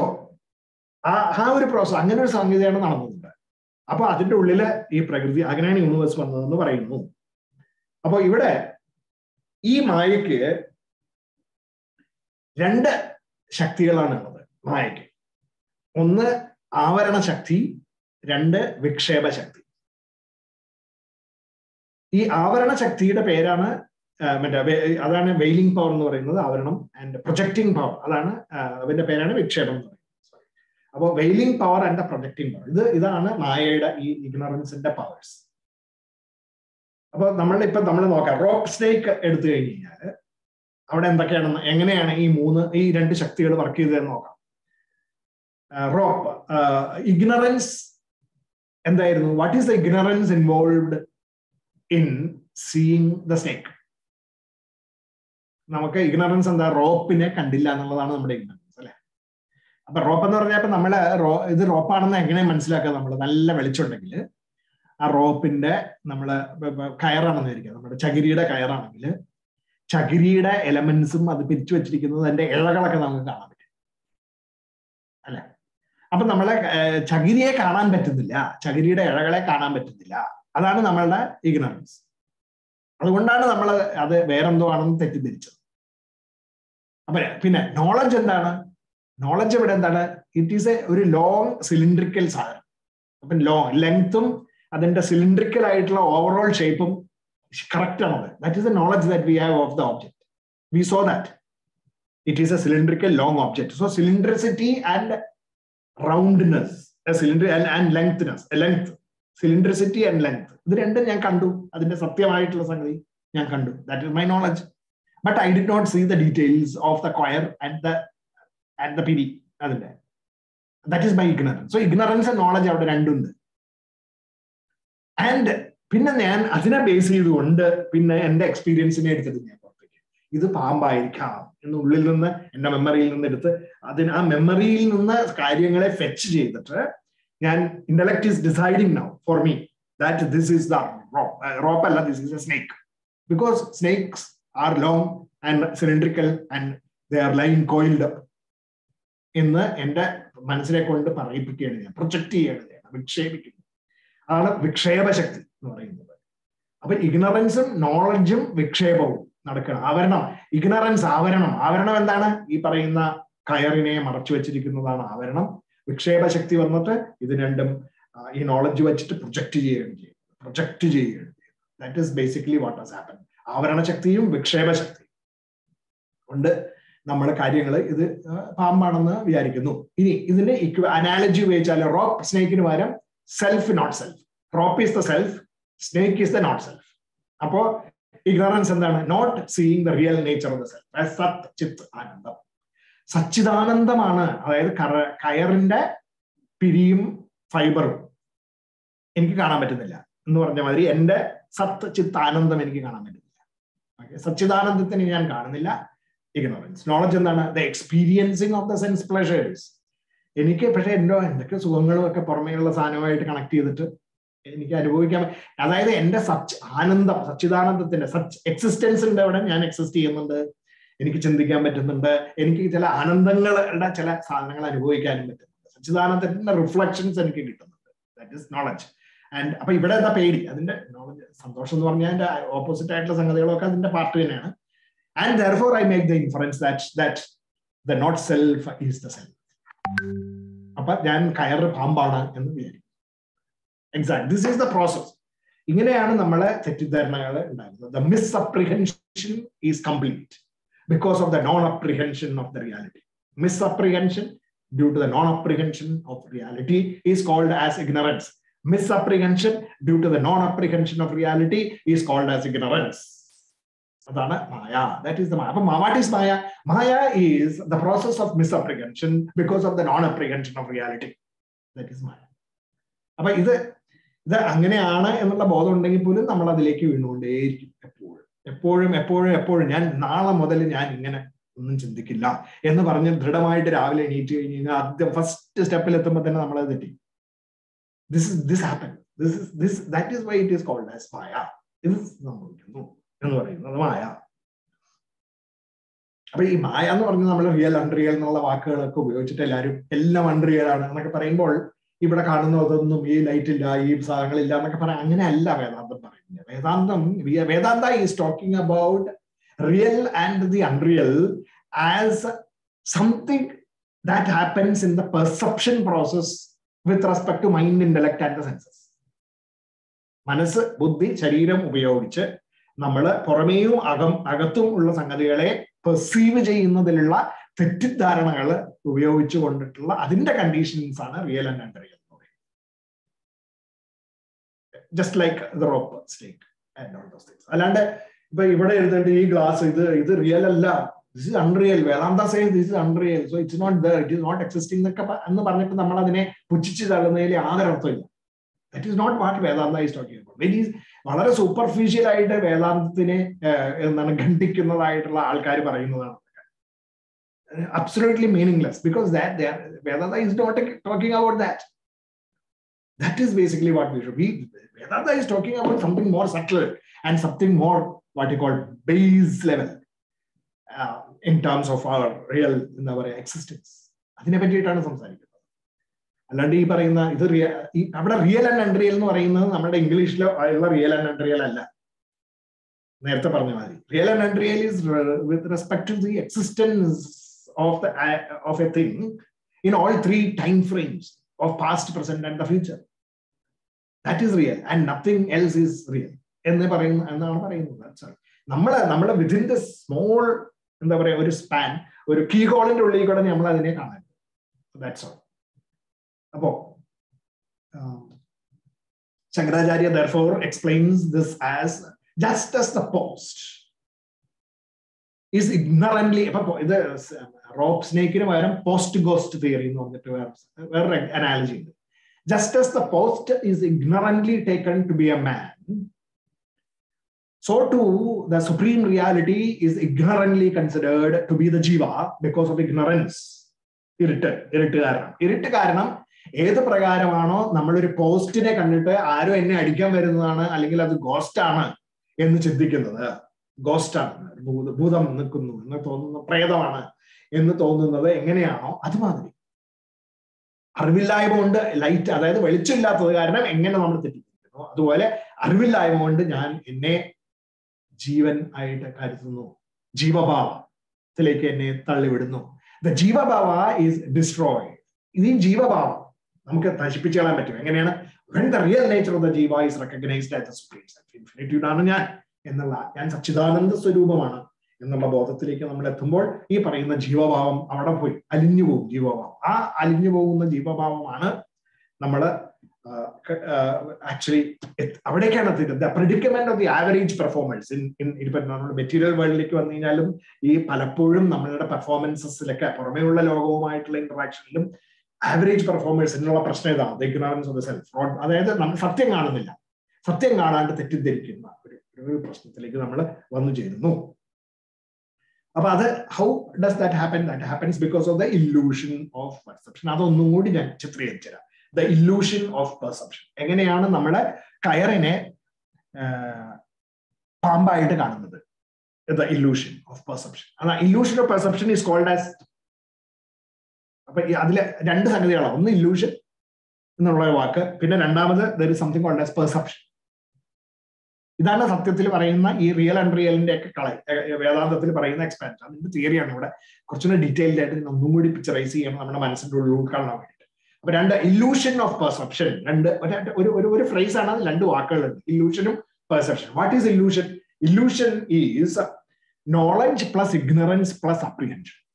ആ ആ ഒരു പ്രോസസ് അങ്ങനെ ഒരു സംഗതിയാണ് നടന്നിട്ടുണ്ട്. അപ്പൊ അതിന്റെ ഉള്ളിൽ ഈ പ്രകൃതി അങ്ങനെയാണ് യൂണിവേഴ്സ് വന്നതെന്ന് പറയുന്നു. അപ്പൊ ഇവിടെ ഈ മായയ്ക്ക് രണ്ട് ശക്തികളാണ് ഉള്ളത് മായയ്ക്ക് ഒന്ന് ആവരണ ശക്തി രണ്ട് വിക്ഷേപ ശക്തി. ഈ ആവരണ ശക്തിയുടെ പേരാണ് മറ്റേ അതാണ് വെയിലിംഗ് പവർ എന്ന് പറയുന്നത് ആവരണം ആൻഡ് പ്രൊജക്ടിങ് പവർ അതാണ് അതിന്റെ പേരാണ് വിക്ഷേപം എന്ന് പറയുന്നത്. അപ്പോൾ veiling power and projecting power ഇത് ഇതാണ് മായയുടെ ഈ ഇഗ്നറൻസിന്റെ പവേഴ്സ് അപ്പൊ നമ്മൾ നമ്മൾ നോക്കാം. റോക്ക് സ്നേക്ക് എടുത്തു കഴിഞ്ഞു കഴിഞ്ഞാൽ അവിടെ എന്തൊക്കെയാണെന്ന് എങ്ങനെയാണ് ഈ മൂന്ന് ഈ രണ്ട് ശക്തികൾ വർക്ക് ചെയ്തതെന്ന് നോക്കാം. റോപ്പ് ഇഗ്നറൻസ് എന്തായിരുന്നു? What is the ignorance involved in seeing the snake നമുക്ക് ഇഗ്നറൻസ് എന്താ? റോപ്പിനെ കണ്ടില്ല എന്നുള്ളതാണ് നമ്മുടെ ഇഗ്നറൻസ് അല്ലെ? അപ്പൊ റോപ്പ് എന്ന് പറഞ്ഞാൽ ഇപ്പൊ നമ്മൾ റോ ഇത് റോപ്പാണെന്ന് എങ്ങനെ മനസ്സിലാക്കുക നമ്മൾ നല്ല വെളിച്ചുണ്ടെങ്കിൽ ആ റോപ്പിന്റെ നമ്മൾ കയറാണെന്ന് വിചാരിക്കുക. നമ്മുടെ ചകിരിയുടെ കയറാണെങ്കിൽ ചകിരിയുടെ എലമെന്റ്സും അത് പിരിച്ചു വെച്ചിരിക്കുന്നത് അതിന്റെ ഇഴകളൊക്കെ നമുക്ക് കാണാൻ പറ്റും. അല്ലെ? അപ്പൊ നമ്മളെ ചകിരിയെ കാണാൻ പറ്റുന്നില്ല. ചകിരിയുടെ ഇഴകളെ കാണാൻ പറ്റുന്നില്ല. അതാണ് നമ്മളുടെ ഇഗ്നറൻസ് അതുകൊണ്ടാണ് നമ്മൾ അത് വേറെന്തോ ആണെന്ന് തെറ്റിദ്ധരിച്ചത്. അപ്പൊ പിന്നെ നോളജ് എന്താണ്? നോളജ് ഇവിടെ എന്താണ്? ഇറ്റ് ഈസ് എ ഒരു ലോങ് സിലിണ്ടറിക്കൽ സാധനം. അപ്പൊ ലോങ് ലെങ്ത്തും അതിന്റെ സിലിണ്ടറിക്കൽ ആയിട്ടുള്ള ഓവറോൾ ഷേപ്പും കറക്റ്റ് ആണത് that is a knowledge that we have of the object we so that it is a cylindrical long object so cylindricity and roundness cylinder and lengthness length cylindricity and length ഇത് രണ്ടും ഞാൻ കണ്ടു. അതിന്റെ സത്യമായിട്ടുള്ള സംഗതി ഞാൻ കണ്ടു. That is my knowledge but I did not see the details of the coir and the and the പിരി അതിന്റെ. ദാറ്റ് ഈസ് പിന്നെ ഞാൻ അതിനെ ബേസ് ചെയ്തുകൊണ്ട് പിന്നെ എന്റെ എക്സ്പീരിയൻസിനെ എടുത്തിട്ട് ഞാൻ പുറത്തേക്ക് ഇത് പാമ്പായിരിക്കാം എന്ന് ഉള്ളിൽ നിന്ന് എന്റെ മെമ്മറിയിൽ നിന്ന് എടുത്ത് അതിന് ആ മെമ്മറിയിൽ നിന്ന് കാര്യങ്ങളെ ഫെച്ച് ചെയ്തിട്ട് ഞാൻ intellect is deciding now for me that this is the rope rope അല്ല this is a snake because snakes are long and cylindrical and they are line coiled എന്ന് എന്റെ മനസ്സിനെ കൊണ്ട് പറയിപ്പിക്കുകയാണ് ഞാൻ പ്രൊജക്ട് ചെയ്യുകയാണ് ഞാൻ വിക്ഷേപിക്കുന്നു. അതാണ് വിക്ഷേപ ശക്തി എന്ന് പറയുന്നത്. അപ്പൊ ഇഗ്നറൻസും നോളജും വിക്ഷേപവും നടക്കണം. ആവരണം. ഇഗ്നറൻസ് ആവരണം. ആവരണം എന്താണ്? ഈ പറയുന്ന കയറിനെ മറച്ചു വെച്ചിരിക്കുന്നതാണ് ആവരണം. വിക്ഷേപ ശക്തി വന്നിട്ട് ഇത് രണ്ടും ഈ നോളജ് വെച്ചിട്ട് പ്രൊജക്ട് ചെയ്യുകയാണ് ചെയ്യുന്നത് പ്രൊജക്ട് ചെയ്യുകയാണ് ചെയ്യുന്നത് that is basically what has happen ആവരണ ശക്തിയും വിക്ഷേപ ശക്തിയും. കൊണ്ട് നമ്മൾ കാര്യങ്ങൾ ഇത് പാമ്പാണെന്ന് വിചാരിക്കുന്നു. ഇനി ഇതിന്റെ അനാലജി ഉപയോഗിച്ചാൽ റോപ്പ് സ്നേക്കിന് പകരം self not self rope is the self snake is the not self അപ്പോ ഇഗ്നറൻസ് എന്താണ്? Not seeing the real nature of the self sat chit anandam. സച്ചിദാനന്ദമാണ് അതായത് കറ കയറിന്റെ പിരിയും ഫൈബറും എനിക്ക് കാണാൻ പറ്റുന്നില്ല. എന്ന് പറഞ്ഞ മാതിരി എന്റെ സത് ചിത്ത് ആനന്ദം എനിക്ക് കാണാൻ പറ്റുന്നില്ല. സച്ചിദാനന്ദത്തിന് ഞാൻ കാണുന്നില്ല. ഇഗ്നോറൻസ് നോളജ് എന്താണ്? The experiencing of the sense pleasures എനിക്ക് പക്ഷെ എന്തോ എന്തൊക്കെ സുഖങ്ങളും ഒക്കെ പുറമേയുള്ള സാധനമായിട്ട് കണക്ട് ചെയ്തിട്ട് എനിക്ക് അനുഭവിക്കാൻ അതായത് എന്റെ സച് ആനന്ദം സച്ചിദാനന്ദത്തിന്റെ സച്ച് എക്സിസ്റ്റൻസിന്റെ അവിടെ ഞാൻ എക്സിസ്റ്റ് ചെയ്യുന്നുണ്ട്. എനിക്ക് ചിന്തിക്കാൻ പറ്റുന്നുണ്ട്. എനിക്ക് ചില ആനന്ദങ്ങളുടെ ചില സാധനങ്ങൾ അനുഭവിക്കാനും പറ്റുന്നുണ്ട്. സച്ചിദാനന്ദത്തിന്റെ റിഫ്ലക്ഷൻസ് എനിക്ക് കിട്ടുന്നുണ്ട്. ദാറ്റ് ഇസ് നോളജ് ആൻഡ് അപ്പൊ ഇവിടെ എന്താ പേടി? അതിന്റെ നോളജ് സന്തോഷം എന്ന് പറഞ്ഞാൽ അതിന്റെ ഓപ്പോസിറ്റ് ആയിട്ടുള്ള സംഗതികളൊക്കെ അതിന്റെ പാർട്ട് തന്നെയാണ്. And therefore I make the inference that that the not self is the self അപ്പൊ ഞാൻ കയറ് പാമ്പാണ് എന്ന് വിചാരിക്കും. Exact this is the process ഇങ്ങനെയാണ് നമ്മളെ തെറ്റിദ്ധാരണകൾ ഉണ്ടാകുന്നത് the misapprehension is complete because of the non-apprehension of the reality. Misapprehension due to the non-apprehension of reality is called as ignorance. Misapprehension due to the non-apprehension of reality is called as ignorance. അതാണ് maya that is the maya അപ്പൊ what is maya maya is the process of misapprehension because of the non apprehension of reality that is maya അപ്പൊ ഇത് ഇത് അങ്ങനെയാണ് എന്നുള്ള ബോധം ഉണ്ടെങ്കിൽ പോലും നമ്മൾ അതിലേക്ക് വീണുകൊണ്ടേയിരിക്കും എപ്പോഴും. എപ്പോഴും എപ്പോഴും എപ്പോഴും ഞാൻ നാളെ മുതൽ ഞാൻ ഇങ്ങനെ ഒന്നും ചിന്തിക്കില്ല എന്ന് പറഞ്ഞ് ദൃഢമായിട്ട് രാവിലെ എണീറ്റ് കഴിഞ്ഞ് കഴിഞ്ഞാൽ ആദ്യം ഫസ്റ്റ് സ്റ്റെപ്പിൽ എത്തുമ്പോൾ തന്നെ നമ്മളത് തെറ്റി. ഇത് സംഭവിക്കുന്നു എന്ന് പറയുന്നത് മായ അപ്പൊ ഈ മായ എന്ന് പറഞ്ഞാൽ നമ്മൾ റിയൽ അൺറിയൽ എന്നുള്ള വാക്കുകളൊക്കെ ഉപയോഗിച്ചിട്ട് എല്ലാവരും എല്ലാം അൺറിയൽ ആണ് എന്നൊക്കെ പറയുമ്പോൾ ഇവിടെ കാണുന്ന അതൊന്നും ഈ ലൈറ്റ് ഇല്ല ഈ സാധനങ്ങളില്ല എന്നൊക്കെ പറയാം അങ്ങനെയല്ല വേദാന്തം പറയുന്നത്. വേദാന്തം Vedanta is talking about real and the unreal as something that happens in the perception process with respect to mind intellect and the senses മനസ്സ് ബുദ്ധി ശരീരം ഉപയോഗിച്ച് നമ്മൾ പുറമേയും അകം അകത്തും ഉള്ള സംഗതികളെ പെർസീവ് ചെയ്യുന്നതിലുള്ള തെറ്റിദ്ധാരണകൾ ഉപയോഗിച്ചു കൊണ്ടിട്ടുള്ള അതിന്റെ കണ്ടീഷൻസ് ആണ് റിയൽ ആൻഡ് അൺറിയൽ എന്ന് പറയുന്നത്. Just like the rope snake അല്ലാണ്ട് ഇപ്പൊ ഇവിടെ എഴുതേണ്ട ഈ ഗ്ലാസ് ഇത് ഇത് റിയൽ അല്ല. This is unreal Vedanta says this is unreal so it's not there it is not existing എന്നൊക്കെ എന്ന് പറഞ്ഞിട്ട് നമ്മൾ അതിനെ പുച്ഛിച്ച് തള്ളുന്നതിൽ യാതൊരു അർത്ഥമില്ല that is not what Vedanta is talking about very വളരെ സൂപ്പർഫിഷ്യൽ ആയിട്ട് വേദാന്തത്തിനെ എന്താണ് ഖണ്ഡിക്കുന്നതായിട്ടുള്ള ആൾക്കാർ പറയുന്നതാണ്. Absolutely meaningless because that there Vedanta is not talking about that. That is basically what we should be. Vedanta is talking about something more subtle and something more what you call base level uh, in terms of our real in our existence. അതിനെ പറ്റിയിട്ടാണ് സംസാരിക്കുന്നത് അല്ലാണ്ട് ഈ പറയുന്ന ഇത് അവിടെ real and unreal എന്ന് പറയുന്നത് നമ്മുടെ ഇംഗ്ലീഷിൽ ഉള്ള റിയൽ ആൻഡ് അൺറിയൽ അല്ല നേരത്തെ പറഞ്ഞ മാതിരി real and unreal is with respect to the existence of the uh, of a thing in all three time frames of past present and the future. That is real and nothing else is real. എന്ന് പറയുന്നു എന്നാണ് പറയുന്നത്. നമ്മൾ നമ്മുടെ within the small എന്താ പറയുക ഒരു span ഒരു കീ കോളിന്റെ ഉള്ളിൽ കൂടെ നമ്മൾ അതിനെ കാണാൻ ദാറ്റ്സ് ഓൾ അപ്പോ Shankaracharya therefore explains this as just as the post. Is ignorantly ഇപ്പൊ ഇത് റോപ്പ് സ്നേക്കിന് പകരം പോസ്റ്റ് ഗോസ്റ്റ് തിയറി എന്ന് പറഞ്ഞിട്ട് വേറെ വേറൊരു അനാലജി ഉണ്ട്. Just as the post is ignorantly taken to be a man so too the supreme reality is ignorantly considered to be the jiva because of ignorance. ഇരുട്ട് ഇരുട്ട് കാരണം. ഇരുട്ട് കാരണം ഏത് പ്രകാരമാണോ നമ്മളൊരു പോസ്റ്റിനെ കണ്ടിട്ട് ആരും എന്നെ അടിക്കാൻ വരുന്നതാണ് അല്ലെങ്കിൽ അത് ഗോസ്റ്റ് ആണ് എന്ന് ചിന്തിക്കുന്നത്. ഗോസ്റ്റ് ആണ് ഭൂത- നിൽക്കുന്നു എന്ന് തോന്നുന്ന പ്രേതമാണ് എന്ന് തോന്നുന്നത് എങ്ങനെയാണോ അതുമാതിരി. അറിവില്ലായ്മ കൊണ്ട് ലൈറ്റ് അതായത് വെളിച്ചമില്ലാത്തത് കാരണം എങ്ങനെ നമ്മൾ തെറ്റിദ്ധരിക്കുന്നു. അതുപോലെ അറിവില്ലായ്മ കൊണ്ട് ഞാൻ എന്നെ ജീവൻ ആയിട്ട് കരുതുന്നു. ജീവഭാവത്തിലേക്ക് എന്നെ തള്ളിവിടുന്നു. ദ ജീവഭാവ ഈസ് ഡിസ്ട്രോയ് ഇനി ജീവഭാവം നമുക്ക് നശിപ്പിച്ചു കളയാൻ പറ്റും. എങ്ങനെയാണ്? When the real nature of the jiva is recognised as the supreme infinitude ആണ് ഞാൻ. എന്നുള്ള ഞാൻ സച്ചിദാനന്ദ സ്വരൂപമാണ് എന്നുള്ള ബോധത്തിലേക്ക് നമ്മൾ എത്തുമ്പോൾ ഈ പറയുന്ന ജീവഭാവം അവിടെ പോയി അലിഞ്ഞു പോകും ജീവഭാവം. ആ അലിഞ്ഞു പോകുന്ന ജീവഭാവമാണ് നമ്മൾ ആക്ച്വലി അവിടേക്കാണ് എത്തിയത് predicament of the average performance in in ഇപ്പൊ മെറ്റീരിയൽ വേൾഡിലേക്ക് വന്നു കഴിഞ്ഞാലും ഈ പലപ്പോഴും നമ്മളുടെ പെർഫോമൻസസിലൊക്കെ പുറമേയുള്ള ലോകവുമായിട്ടുള്ള ഇന്ററാക്ഷനിലും ആവറേജ് പെർഫോമേഴ്സിനുള്ള പ്രശ്നം ഇതാണ്. The ignorance of the self fraud അതായത് നമ്മൾ സത്യം കാണുന്നില്ല. സത്യം കാണാണ്ട് തെറ്റിദ്ധരിക്കുന്ന ഒരു ഒരു പ്രശ്നത്തിലേക്ക് നമ്മൾ വന്നു ചേരുന്നു. അപ്പൊ അത് how does that happen that happens because of the illusion of perception അതൊന്നും കൂടി ഞാൻ ചിത്രീകരിച്ചു തരാം. ദ ഇല്ലൂഷൻ ഓഫ് പെർസെപ്ഷൻ എങ്ങനെയാണ് നമ്മുടെ കയറിനെ പാമ്പായിട്ട് കാണുന്നത്? ദ ഇല്ലൂഷൻ ഓഫ് പെർസെപ്ഷൻ അതാ illusion of perception is called as അപ്പൊ അതിലെ രണ്ട് സംഗതികളാണ് ഒന്ന് ഇല്ലൂഷൻ എന്നുള്ള വാക്ക്. പിന്നെ രണ്ടാമത് there is something called as perception ഇതാണ് സത്യത്തിൽ പറയുന്ന ഈ റിയൽ ആൻഡ് റിയലിന്റെ ഒക്കെ കള വേദാന്തത്തിൽ പറയുന്ന എക്സ്പാൻഷൻ അതിന്റെ തിയറിയാണ് ഇവിടെ. കുറച്ചുകൂടെ ഡീറ്റെയിൽഡ് ആയിട്ട് ഒന്നും കൂടി പിക്ചറൈസ് ചെയ്യണം നമ്മുടെ മനസ്സിന്റെ ഉള്ളിൽ ഉൾക്കൊള്ളാൻ വേണ്ടിയിട്ട്. അപ്പൊ രണ്ട് ഇല്ലൂഷൻ ഓഫ് പെർസെപ്ഷൻ രണ്ട് ഒരു- ഒരു ഒരു ഫ്രേസ് ആണ് അത് രണ്ട് വാക്കുകളുണ്ട് ഇല്ലൂഷനും perception what is illusion illusion is knowledge plus ignorance plus apprehension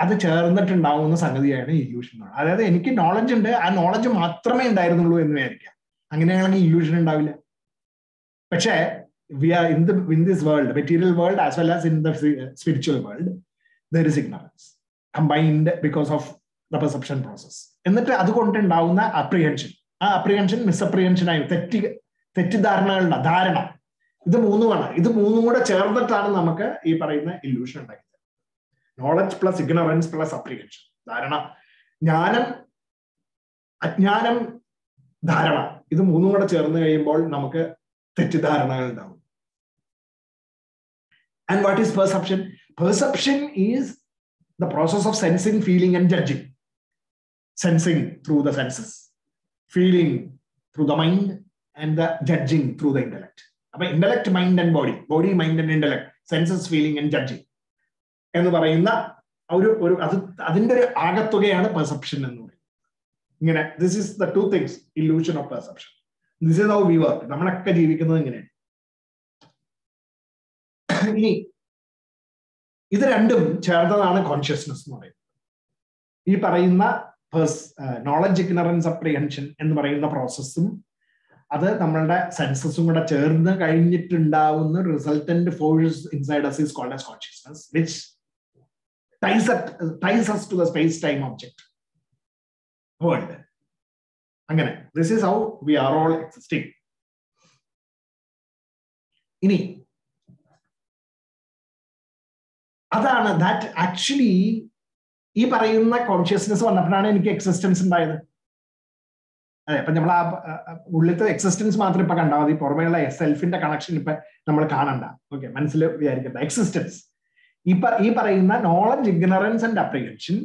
അത് ചേർന്നിട്ടുണ്ടാവുന്ന സംഗതിയാണ് ഇല്യൂഷൻ എന്ന് പറയുന്നത്. അതായത് എനിക്ക് നോളജ് ഉണ്ട് ആ നോളജ് മാത്രമേ ഉണ്ടായിരുന്നുള്ളൂ എന്ന് വിചാരിക്കാം അങ്ങനെയാണെങ്കിൽ ഇല്യൂഷൻ ഉണ്ടാവില്ല. പക്ഷേ we are in the in this world material world as well as in the spiritual world there is ignorance combined because of the perception process എന്നിട്ട് അതുകൊണ്ടുണ്ടാവുന്ന അപ്രിഹെൻഷൻ ആ അപ്രിഹെൻഷൻ മിസ്അപ്രിഹെൻഷനായി തെറ്റി തെറ്റിദ്ധാരണകളുടെ ധാരണ. ഇത് മൂന്നുമാണ്. ഇത് മൂന്നും കൂടെ ചേർന്നിട്ടാണ് നമുക്ക് ഈ പറയുന്ന ഇല്യൂഷൻ ഉണ്ടാക്കിയത്. Knowledge plus ignorance plus apprehension ധാരണ. ജ്ഞാനം അജ്ഞാനം ധാരണ. ഇത് മൂന്നും കൂടെ ചേർന്ന് കഴിയുമ്പോൾ നമുക്ക് തെറ്റിദ്ധാരണകൾ ഉണ്ടാവും and what is perception perception is the process of sensing feeling and judging sensing through the senses feeling through the mind and the judging through the intellect അപ്പൊ intellect mind and body body mind and intellect senses feeling and judging എന്ന് പറയുന്ന ഒരു ഒരു അത് അതിന്റെ ഒരു ആകത്തുകയാണ് perception എന്ന് പറയുന്നത്. ഇങ്ങനെ this is the two things illusion of perception this is how we നമ്മളൊക്കെ ജീവിക്കുന്നത് ഇങ്ങനെയാണ്. ഇനി ഇത് രണ്ടും ചേർന്നതാണ് കോൺഷ്യസ്നസ് എന്ന് പറയുന്നത്. ഈ പറയുന്ന നോളജ് ഇഗ്നറൻസ് അപ്രിഹെൻഷൻ എന്ന് പറയുന്ന പ്രോസസ്സും അത് നമ്മളുടെ സെൻസസും കൂടെ ചേർന്ന് കഴിഞ്ഞിട്ടുണ്ടാവുന്ന resultant force inside us is called as consciousness which ties ties to the space time object world അങ്ങനെ. This is how we are all existing ഇനി അതാണ് ദാറ്റ് ആക്ച്വലി ഈ പറയുന്ന കോൺഷ്യസ്നെസ് വന്നപ്പോഴാണ് എനിക്ക് എക്സിസ്റ്റൻസ് ഉണ്ടായത്. അതെ അപ്പൊ നമ്മൾ ആ ഉള്ളിത്തെ എക്സിസ്റ്റൻസ് മാത്രം ഇപ്പൊ കണ്ടാൽ മതി. പുറമേയുള്ള സെൽഫിന്റെ കണക്ഷൻ ഇപ്പൊ നമ്മൾ കാണണ്ട. ഓക്കെ മനസ്സിൽ വിചാരിക്കണ്ട. എക്സിസ്റ്റൻസ് ഈ ഈ പറയുന്ന knowledge ignorance and apprehension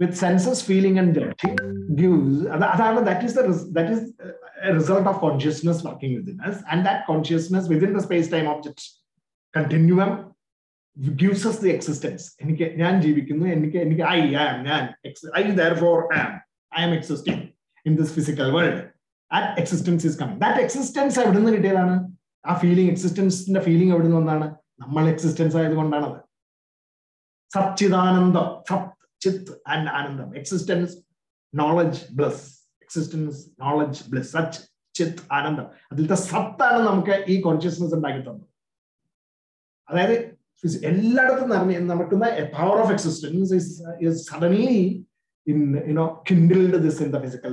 with senses feeling and judging gives അത് അതാണ് that is that is result of consciousness working within us. That consciousness within the space time object continuum gives us the existence. എനിക്ക് ഞാൻ ജീവിക്കുന്നു എനിക്ക് എനിക്ക് I am ഞാൻ therefore am I am existing in this physical world. That existence is coming. That existence എവിടെ നിന്ന് കിട്ടിയതാണ്? ആ ഫീലിംഗ് എക്സിസ്റ്റൻസിന്റെ ഫീലിംഗ് എവിടെ നിന്ന് വന്നാണ് നമ്മൾ എക്സിസ്റ്റൻസ് ആയതുകൊണ്ടാണത് സച്ചിദാനന്ദം sat chit and anandam. Existence knowledge bliss existence knowledge bliss sach chit anandam. അതിലത്തെ സത്താണ് നമുക്ക് ഈ കോൺഷ്യസ്നെസ് ഉണ്ടാക്കി തന്നത്. അതായത് എല്ലായിടത്തും നിറഞ്ഞ നടക്കുന്ന power of existence suddenly in you know kindled this in the physical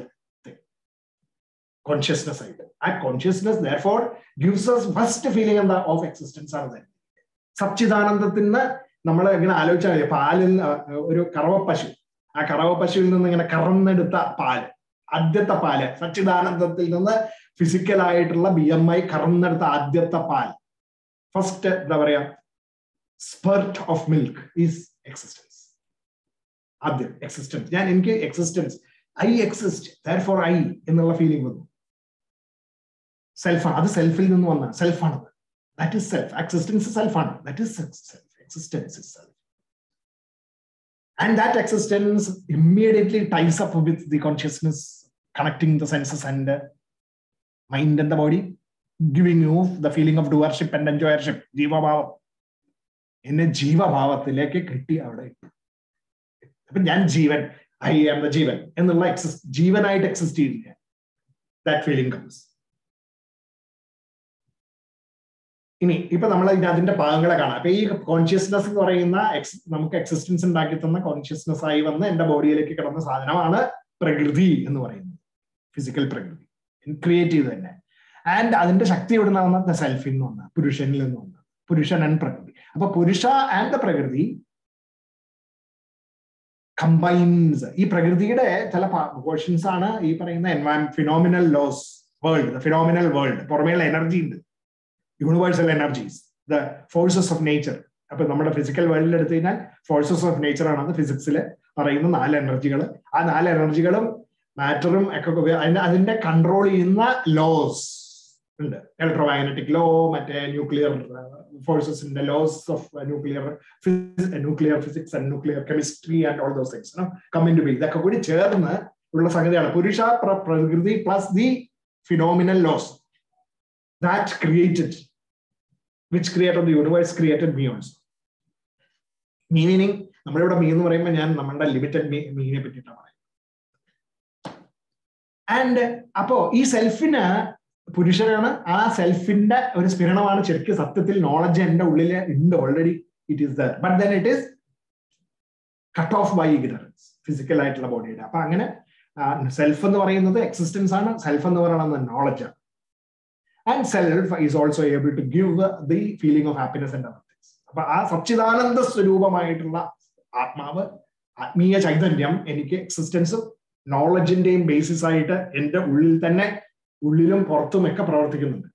consciousness ആയിട്ട്. ആ consciousness for gives first feeling എന്താ? ഓഫ് എക്സിസ്റ്റൻസ് ആണ് സച്ചിദാനന്ദത്തിന് നമ്മൾ ഇങ്ങനെ ആലോചിച്ചാൽ മതി. പാലിൽ ഒരു കറവ പശു ആ കറവ പശുവിൽ നിന്ന് ഇങ്ങനെ കറന്നെടുത്ത പാൽ ആദ്യത്തെ പാൽ സച്ചിദാനന്ദത്തിൽ നിന്ന് ഫിസിക്കൽ ആയിട്ടുള്ള ബി എം ഐ കറന്നെടുത്ത ആദ്യത്തെ പാൽ. ഫസ്റ്റ് എന്താ പറയാ? Spirit of milk is existence ആദ്യം എക്സിസ്റ്റൻസ് ഞാൻ എനിക്ക് existence I exist therefore I എന്നുള്ള ഫീലിംഗ് വന്നു. സെൽഫാണ് അത് സെൽഫിൽ നിന്ന് വന്ന സെൽഫാണത് that is self existence സെൽഫാണ് that is self existence itself. and that existence immediately ties up with the consciousness connecting the senses and the mind and the body giving you the feeling of doership and enjoyership ജീവഭാവം എന്നെ ജീവഭാവത്തിലേക്ക് കിട്ടി അവിടെ അപ്പൊ ഞാൻ ജീവൻ I the the ജീവൻ എന്നുള്ള exist ജീവനായിട്ട് എക്സിസ്റ്റ് ചെയ്തില്ല That feeling കംസ് ഇനി ഇപ്പൊ നമ്മൾ അതിന്റെ ഭാഗങ്ങളെ കാണാം. അപ്പൊ ഈ കോൺഷ്യസ്നെസ് എന്ന് പറയുന്ന നമുക്ക് എക്സിസ്റ്റൻസ് ഉണ്ടാക്കി തന്ന കോൺഷ്യസ്നെസ് ആയി വന്ന് എന്റെ ബോഡിയിലേക്ക് കിടന്ന സാധനമാണ് പ്രകൃതി എന്ന് പറയുന്നത്. ഫിസിക്കൽ പ്രകൃതി. ക്രിയേറ്റ് ചെയ്ത് തന്നെ. ആൻഡ് അതിന്റെ ശക്തി എവിടെ നിന്നാണ് സെൽഫിൽ നിന്ന് വന്ന പുരുഷനിൽ നിന്ന് വന്ന പുരുഷൻ ആൻഡ് പ്രകൃതി. അപ്പൊ പുരുഷ ആൻഡ് പ്രകൃതി കമ്പൈൻസ് ഈ പ്രകൃതിയുടെ ചില പോർഷൻസ് ആണ് ഈ പറയുന്ന എൻവയൺ phenomenal laws world phenomenal world പുറമേയുള്ള എനർജി ഉണ്ട്. Universal energies the forces of nature അപ്പൊ നമ്മുടെ ഫിസിക്കൽ വേൾഡിൽ എടുത്തു കഴിഞ്ഞാൽ ഫോഴ്സസ് ഓഫ് നേച്ചർ ആണെന്ന് ഫിസിക്സിൽ പറയുന്ന. നാല് എനർജികൾ ആ നാല് എനർജികളും മാറ്ററും ഒക്കെ അതിന്റെ കൺട്രോൾ ചെയ്യുന്ന ലോസ് ഉണ്ട്. ഇലക്ട്രോ ഇലക്ട്രോമാഗ്നറ്റിക് ലോ മറ്റേ nuclear ഫോഴ്സസിന്റെ laws of nuclear nuclear physics and nuclear chemistry and all those things combined to be ഇതൊക്കെ കൂടി ചേർന്ന് ഉള്ള സംഗതിയാണ്. Purusha Prakriti plus the phenomenal laws that created, which created the universe, created me. Meaning നമ്മളിവിടെ me എന്ന് പറയുമ്പോൾ ഞാൻ നമ്മളുടെ ലിമിറ്റഡ് മീ മീനെ പറ്റിയിട്ടാണ് പറയുന്നത്. ആൻഡ് അപ്പോ ഈ സെൽഫിന് പുരുഷനാണ് ആ സെൽഫിന്റെ ഒരു സ്ഫിരണമാണ് ശരിക്കും സത്യത്തിൽ നോളജ് എന്റെ ഉള്ളിൽ ഉണ്ട് already it is there but then it is cut off by ignorance physical ആയിട്ടുള്ള ബോഡിയുടെ അപ്പൊ അങ്ങനെ സെൽഫ് എന്ന് പറയുന്നത് എക്സിസ്റ്റൻസ് ആണ് സെൽഫ് എന്ന് പറയുന്നത് നോളജ് ആണ്. And self is also able to give the feeling of happiness and other things അപ്പൊ ആ സച്ചിദാനന്ദ സ്വരൂപമായിട്ടുള്ള ആത്മാവ് ആത്മീയ ചൈതന്യം എനിക്ക് എക്സിസ്റ്റൻസും നോളജിന്റെയും ബേസിസ് ആയിട്ട് എന്റെ ഉള്ളിൽ തന്നെ ഉള്ളിലും പുറത്തും ഒക്കെ പ്രവർത്തിക്കുന്നുണ്ട്.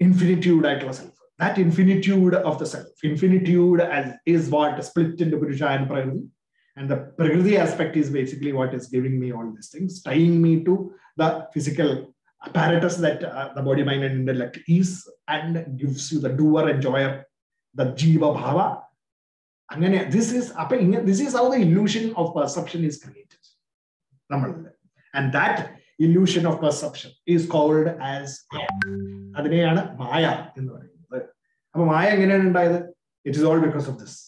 ഇൻഫിനിറ്റ്യൂഡ് ആയിട്ടുള്ള self that infinitude of the self infinitude is what split in Purusha and Prakriti And the Prakriti aspect is basically what is giving me all these things, tying me to the physical apparatus that uh, the body, mind, and intellect is, and gives you the doer, enjoyer, the jiva bhava. Angane, this is this is how the illusion of perception is created. And that illusion of perception is called as is അതിനെയാണ് മായ എന്ന് പറയുന്നത് അപ്പൊ മായ എങ്ങനെയാണ് ഉണ്ടായത് it is all because of this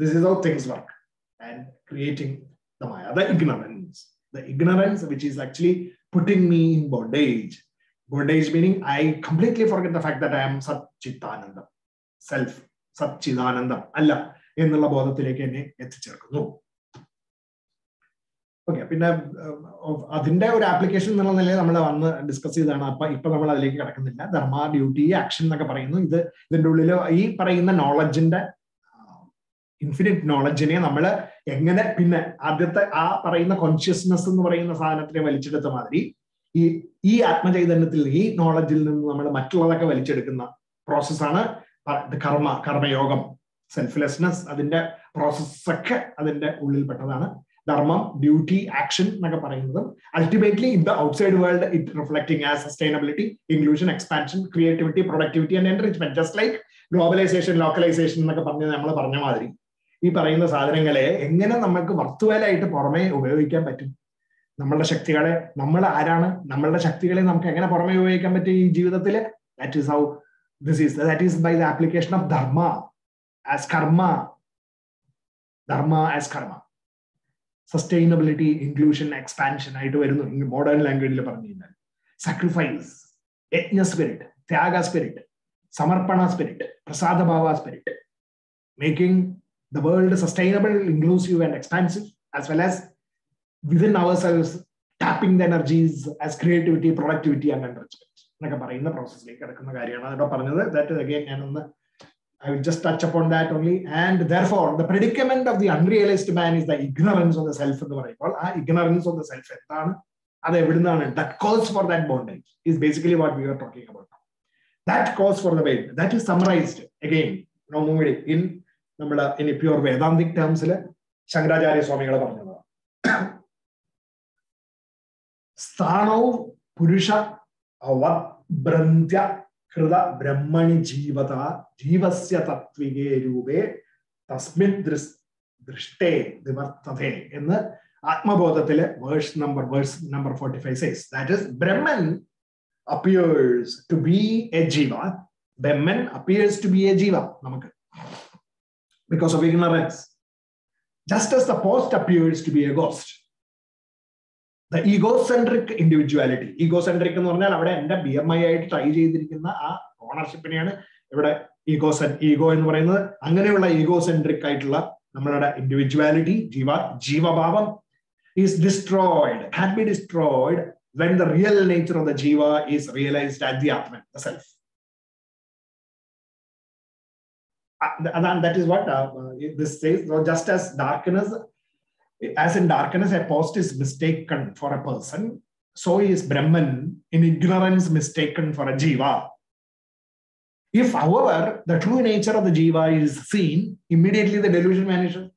this is how things work and creating the Maya, the ignorance, the ignorance which is actually putting me in bondage. Bondage meaning I completely forget the fact that I am Satchitanandam, self, Satchidanandam, Allah എന്നുള്ള ബോധത്തിലേക്ക് എന്നെ എത്തിച്ചേർക്കുന്നു. Okay പിന്നെ അതിന്റെ ഒരു application എന്നുള്ള നിലയിൽ നമ്മൾ വന്ന് ഡിസ്കസ് ചെയ്തതാണ്. അപ്പൊ ഇപ്പൊ നമ്മൾ അതിലേക്ക് കിടക്കുന്നില്ല. ധർമ്മ ഡ്യൂട്ടി ആക്ഷൻ എന്നൊക്കെ പറയുന്നു. ഇത് ഇതിന്റെ ഉള്ളിൽ ഈ പറയുന്ന നോളജിന്റെ ഇൻഫിനിറ്റ് നോളജിനെ നമ്മൾ എങ്ങനെ പിന്നെ ആദ്യത്തെ ആ പറയുന്ന കോൺഷ്യസ്നെസ് എന്ന് പറയുന്ന സാധനത്തിനെ വലിച്ചെടുത്ത മാതിരി ഈ ഈ ആത്മചൈതന്യത്തിൽ ഈ നോളജിൽ നിന്ന് നമ്മൾ മറ്റുള്ളതൊക്കെ വലിച്ചെടുക്കുന്ന പ്രോസസ്സാണ് കർമ്മ കർമ്മയോഗം. സെൽഫ്ലെസ്നെസ് അതിന്റെ പ്രോസസ്സൊക്കെ അതിന്റെ ഉള്ളിൽപ്പെട്ടതാണ്. ധർമ്മം ഡ്യൂട്ടി ആക്ഷൻ എന്നൊക്കെ പറയുന്നതും. Ultimately in the outside world it reflecting as sustainability inclusion expansion creativity productivity and enrichment just like globalisation localisation എന്നൊക്കെ പറഞ്ഞ് നമ്മൾ പറഞ്ഞ മാതിരി. ഈ പറയുന്ന സാധനങ്ങളെ എങ്ങനെ നമുക്ക് വർത്തുവലായിട്ട് പുറമേ ഉപയോഗിക്കാൻ പറ്റും? നമ്മളുടെ ശക്തികളെ നമ്മൾ ആരാണ്? നമ്മളുടെ ശക്തികളെ നമുക്ക് എങ്ങനെ പുറമേ ഉപയോഗിക്കാൻ പറ്റും ഈ ജീവിതത്തിൽ that is how this is that is by the application of dharma as karma dharma as karma sustainability inclusion expansion ആയിട്ട് വരുന്നു. മോഡേൺ ലാംഗ്വേജിൽ പറഞ്ഞു കഴിഞ്ഞാൽ. Sacrifice yajna spirit tyaga spirit samarpana spirit prasadabhava spirit making the world sustainable inclusive and expansive as well as within our selves tapping the energies as creativity productivity and enrichment എന്നൊക്കെ പറയുന്ന പ്രോസസ്സിലേക്ക് കിടക്കുന്ന കാര്യമാണ് അവിടെ പറഞ്ഞത്. ദാറ്റ് അഗൈൻ ഞാനൊന്ന് I will just touch upon that only. And therefore, the predicament of the unrealized man is the ignorance of the self എന്ന് പറയുമ്പോൾ ആ ignorance of the self എന്താണ്? അത് എവിടുന്നാണ്? That cause for that bondage is basically what we are talking about that cause for the weight that is summarised again ഒന്നുകൂടി in നമ്മുടെ ഇനി pure വേദാന്തിക് ടേംസിൽ Shankaracharya സ്വാമികൾ പറഞ്ഞത് സ്ഥാനവും പുരുഷ അവബ്രന്ത്യ കൃത ബ്രഹ്മണി ജീവത ജീവസ്യ തത്വികേ രൂപേ തസ്മിൻ ദൃഷ്ടേ നിവർത്തതേ എന്ന് ആത്മബോധത്തിലെ verse number verse number forty five six that is Brahman appears to be a jiva Brahman appears to be a jiva നമുക്ക്. Because of ignorance just as the post appears to be a ghost. The egocentric individuality egocentric എന്ന് പറഞ്ഞാൽ അവിടെ എന്റെ B M I ആയിട്ട് try ചെയ്തിരിക്കുന്ന ആ ഓണർഷിപ്പിനെയാണ് ഇവിടെ ഈഗോസെൻ ego എന്ന് പറയുന്നത്. അങ്ങനെയുള്ള ഈഗോസെൻട്രിക് ആയിട്ടുള്ള നമ്മളുടെ ഇൻഡിവിജ്വാലിറ്റി ജീവ ജീവഭാവം is destroyed Han be destroyed when the real nature of the jiva is realised at the Atman the self അതാണ് that is what this says just as darkness as in darkness a post is mistaken for a person so is brahman in ignorance mistaken for a jiva if however the true nature of the jiva is seen immediately the delusion vanishes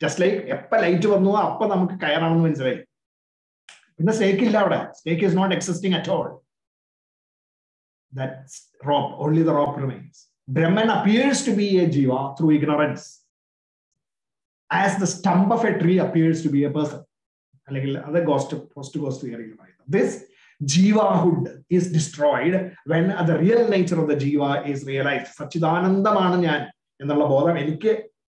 just like എപ്പ light വന്നു അപ്പൊ നമുക്ക് കയറാണെന്ന് മനസ്സിലായി പിന്നെ സ്റ്റേക്ക് ഇല്ല അവിടെ stake is not existing at all that rope only the rope remains Brahman appears to be a jiva through ignorance as the stump of a tree appears to be a person. അല്ലെങ്കിൽ അത് ghost post ghost തിയറിയിൽ പറയുന്നത്. This ജീവാഹുഡ് is destroyed when the real nature of the jiva is realised സച്ചിദാനന്ദമാണ് ഞാൻ എന്നുള്ള ബോധം എനിക്ക്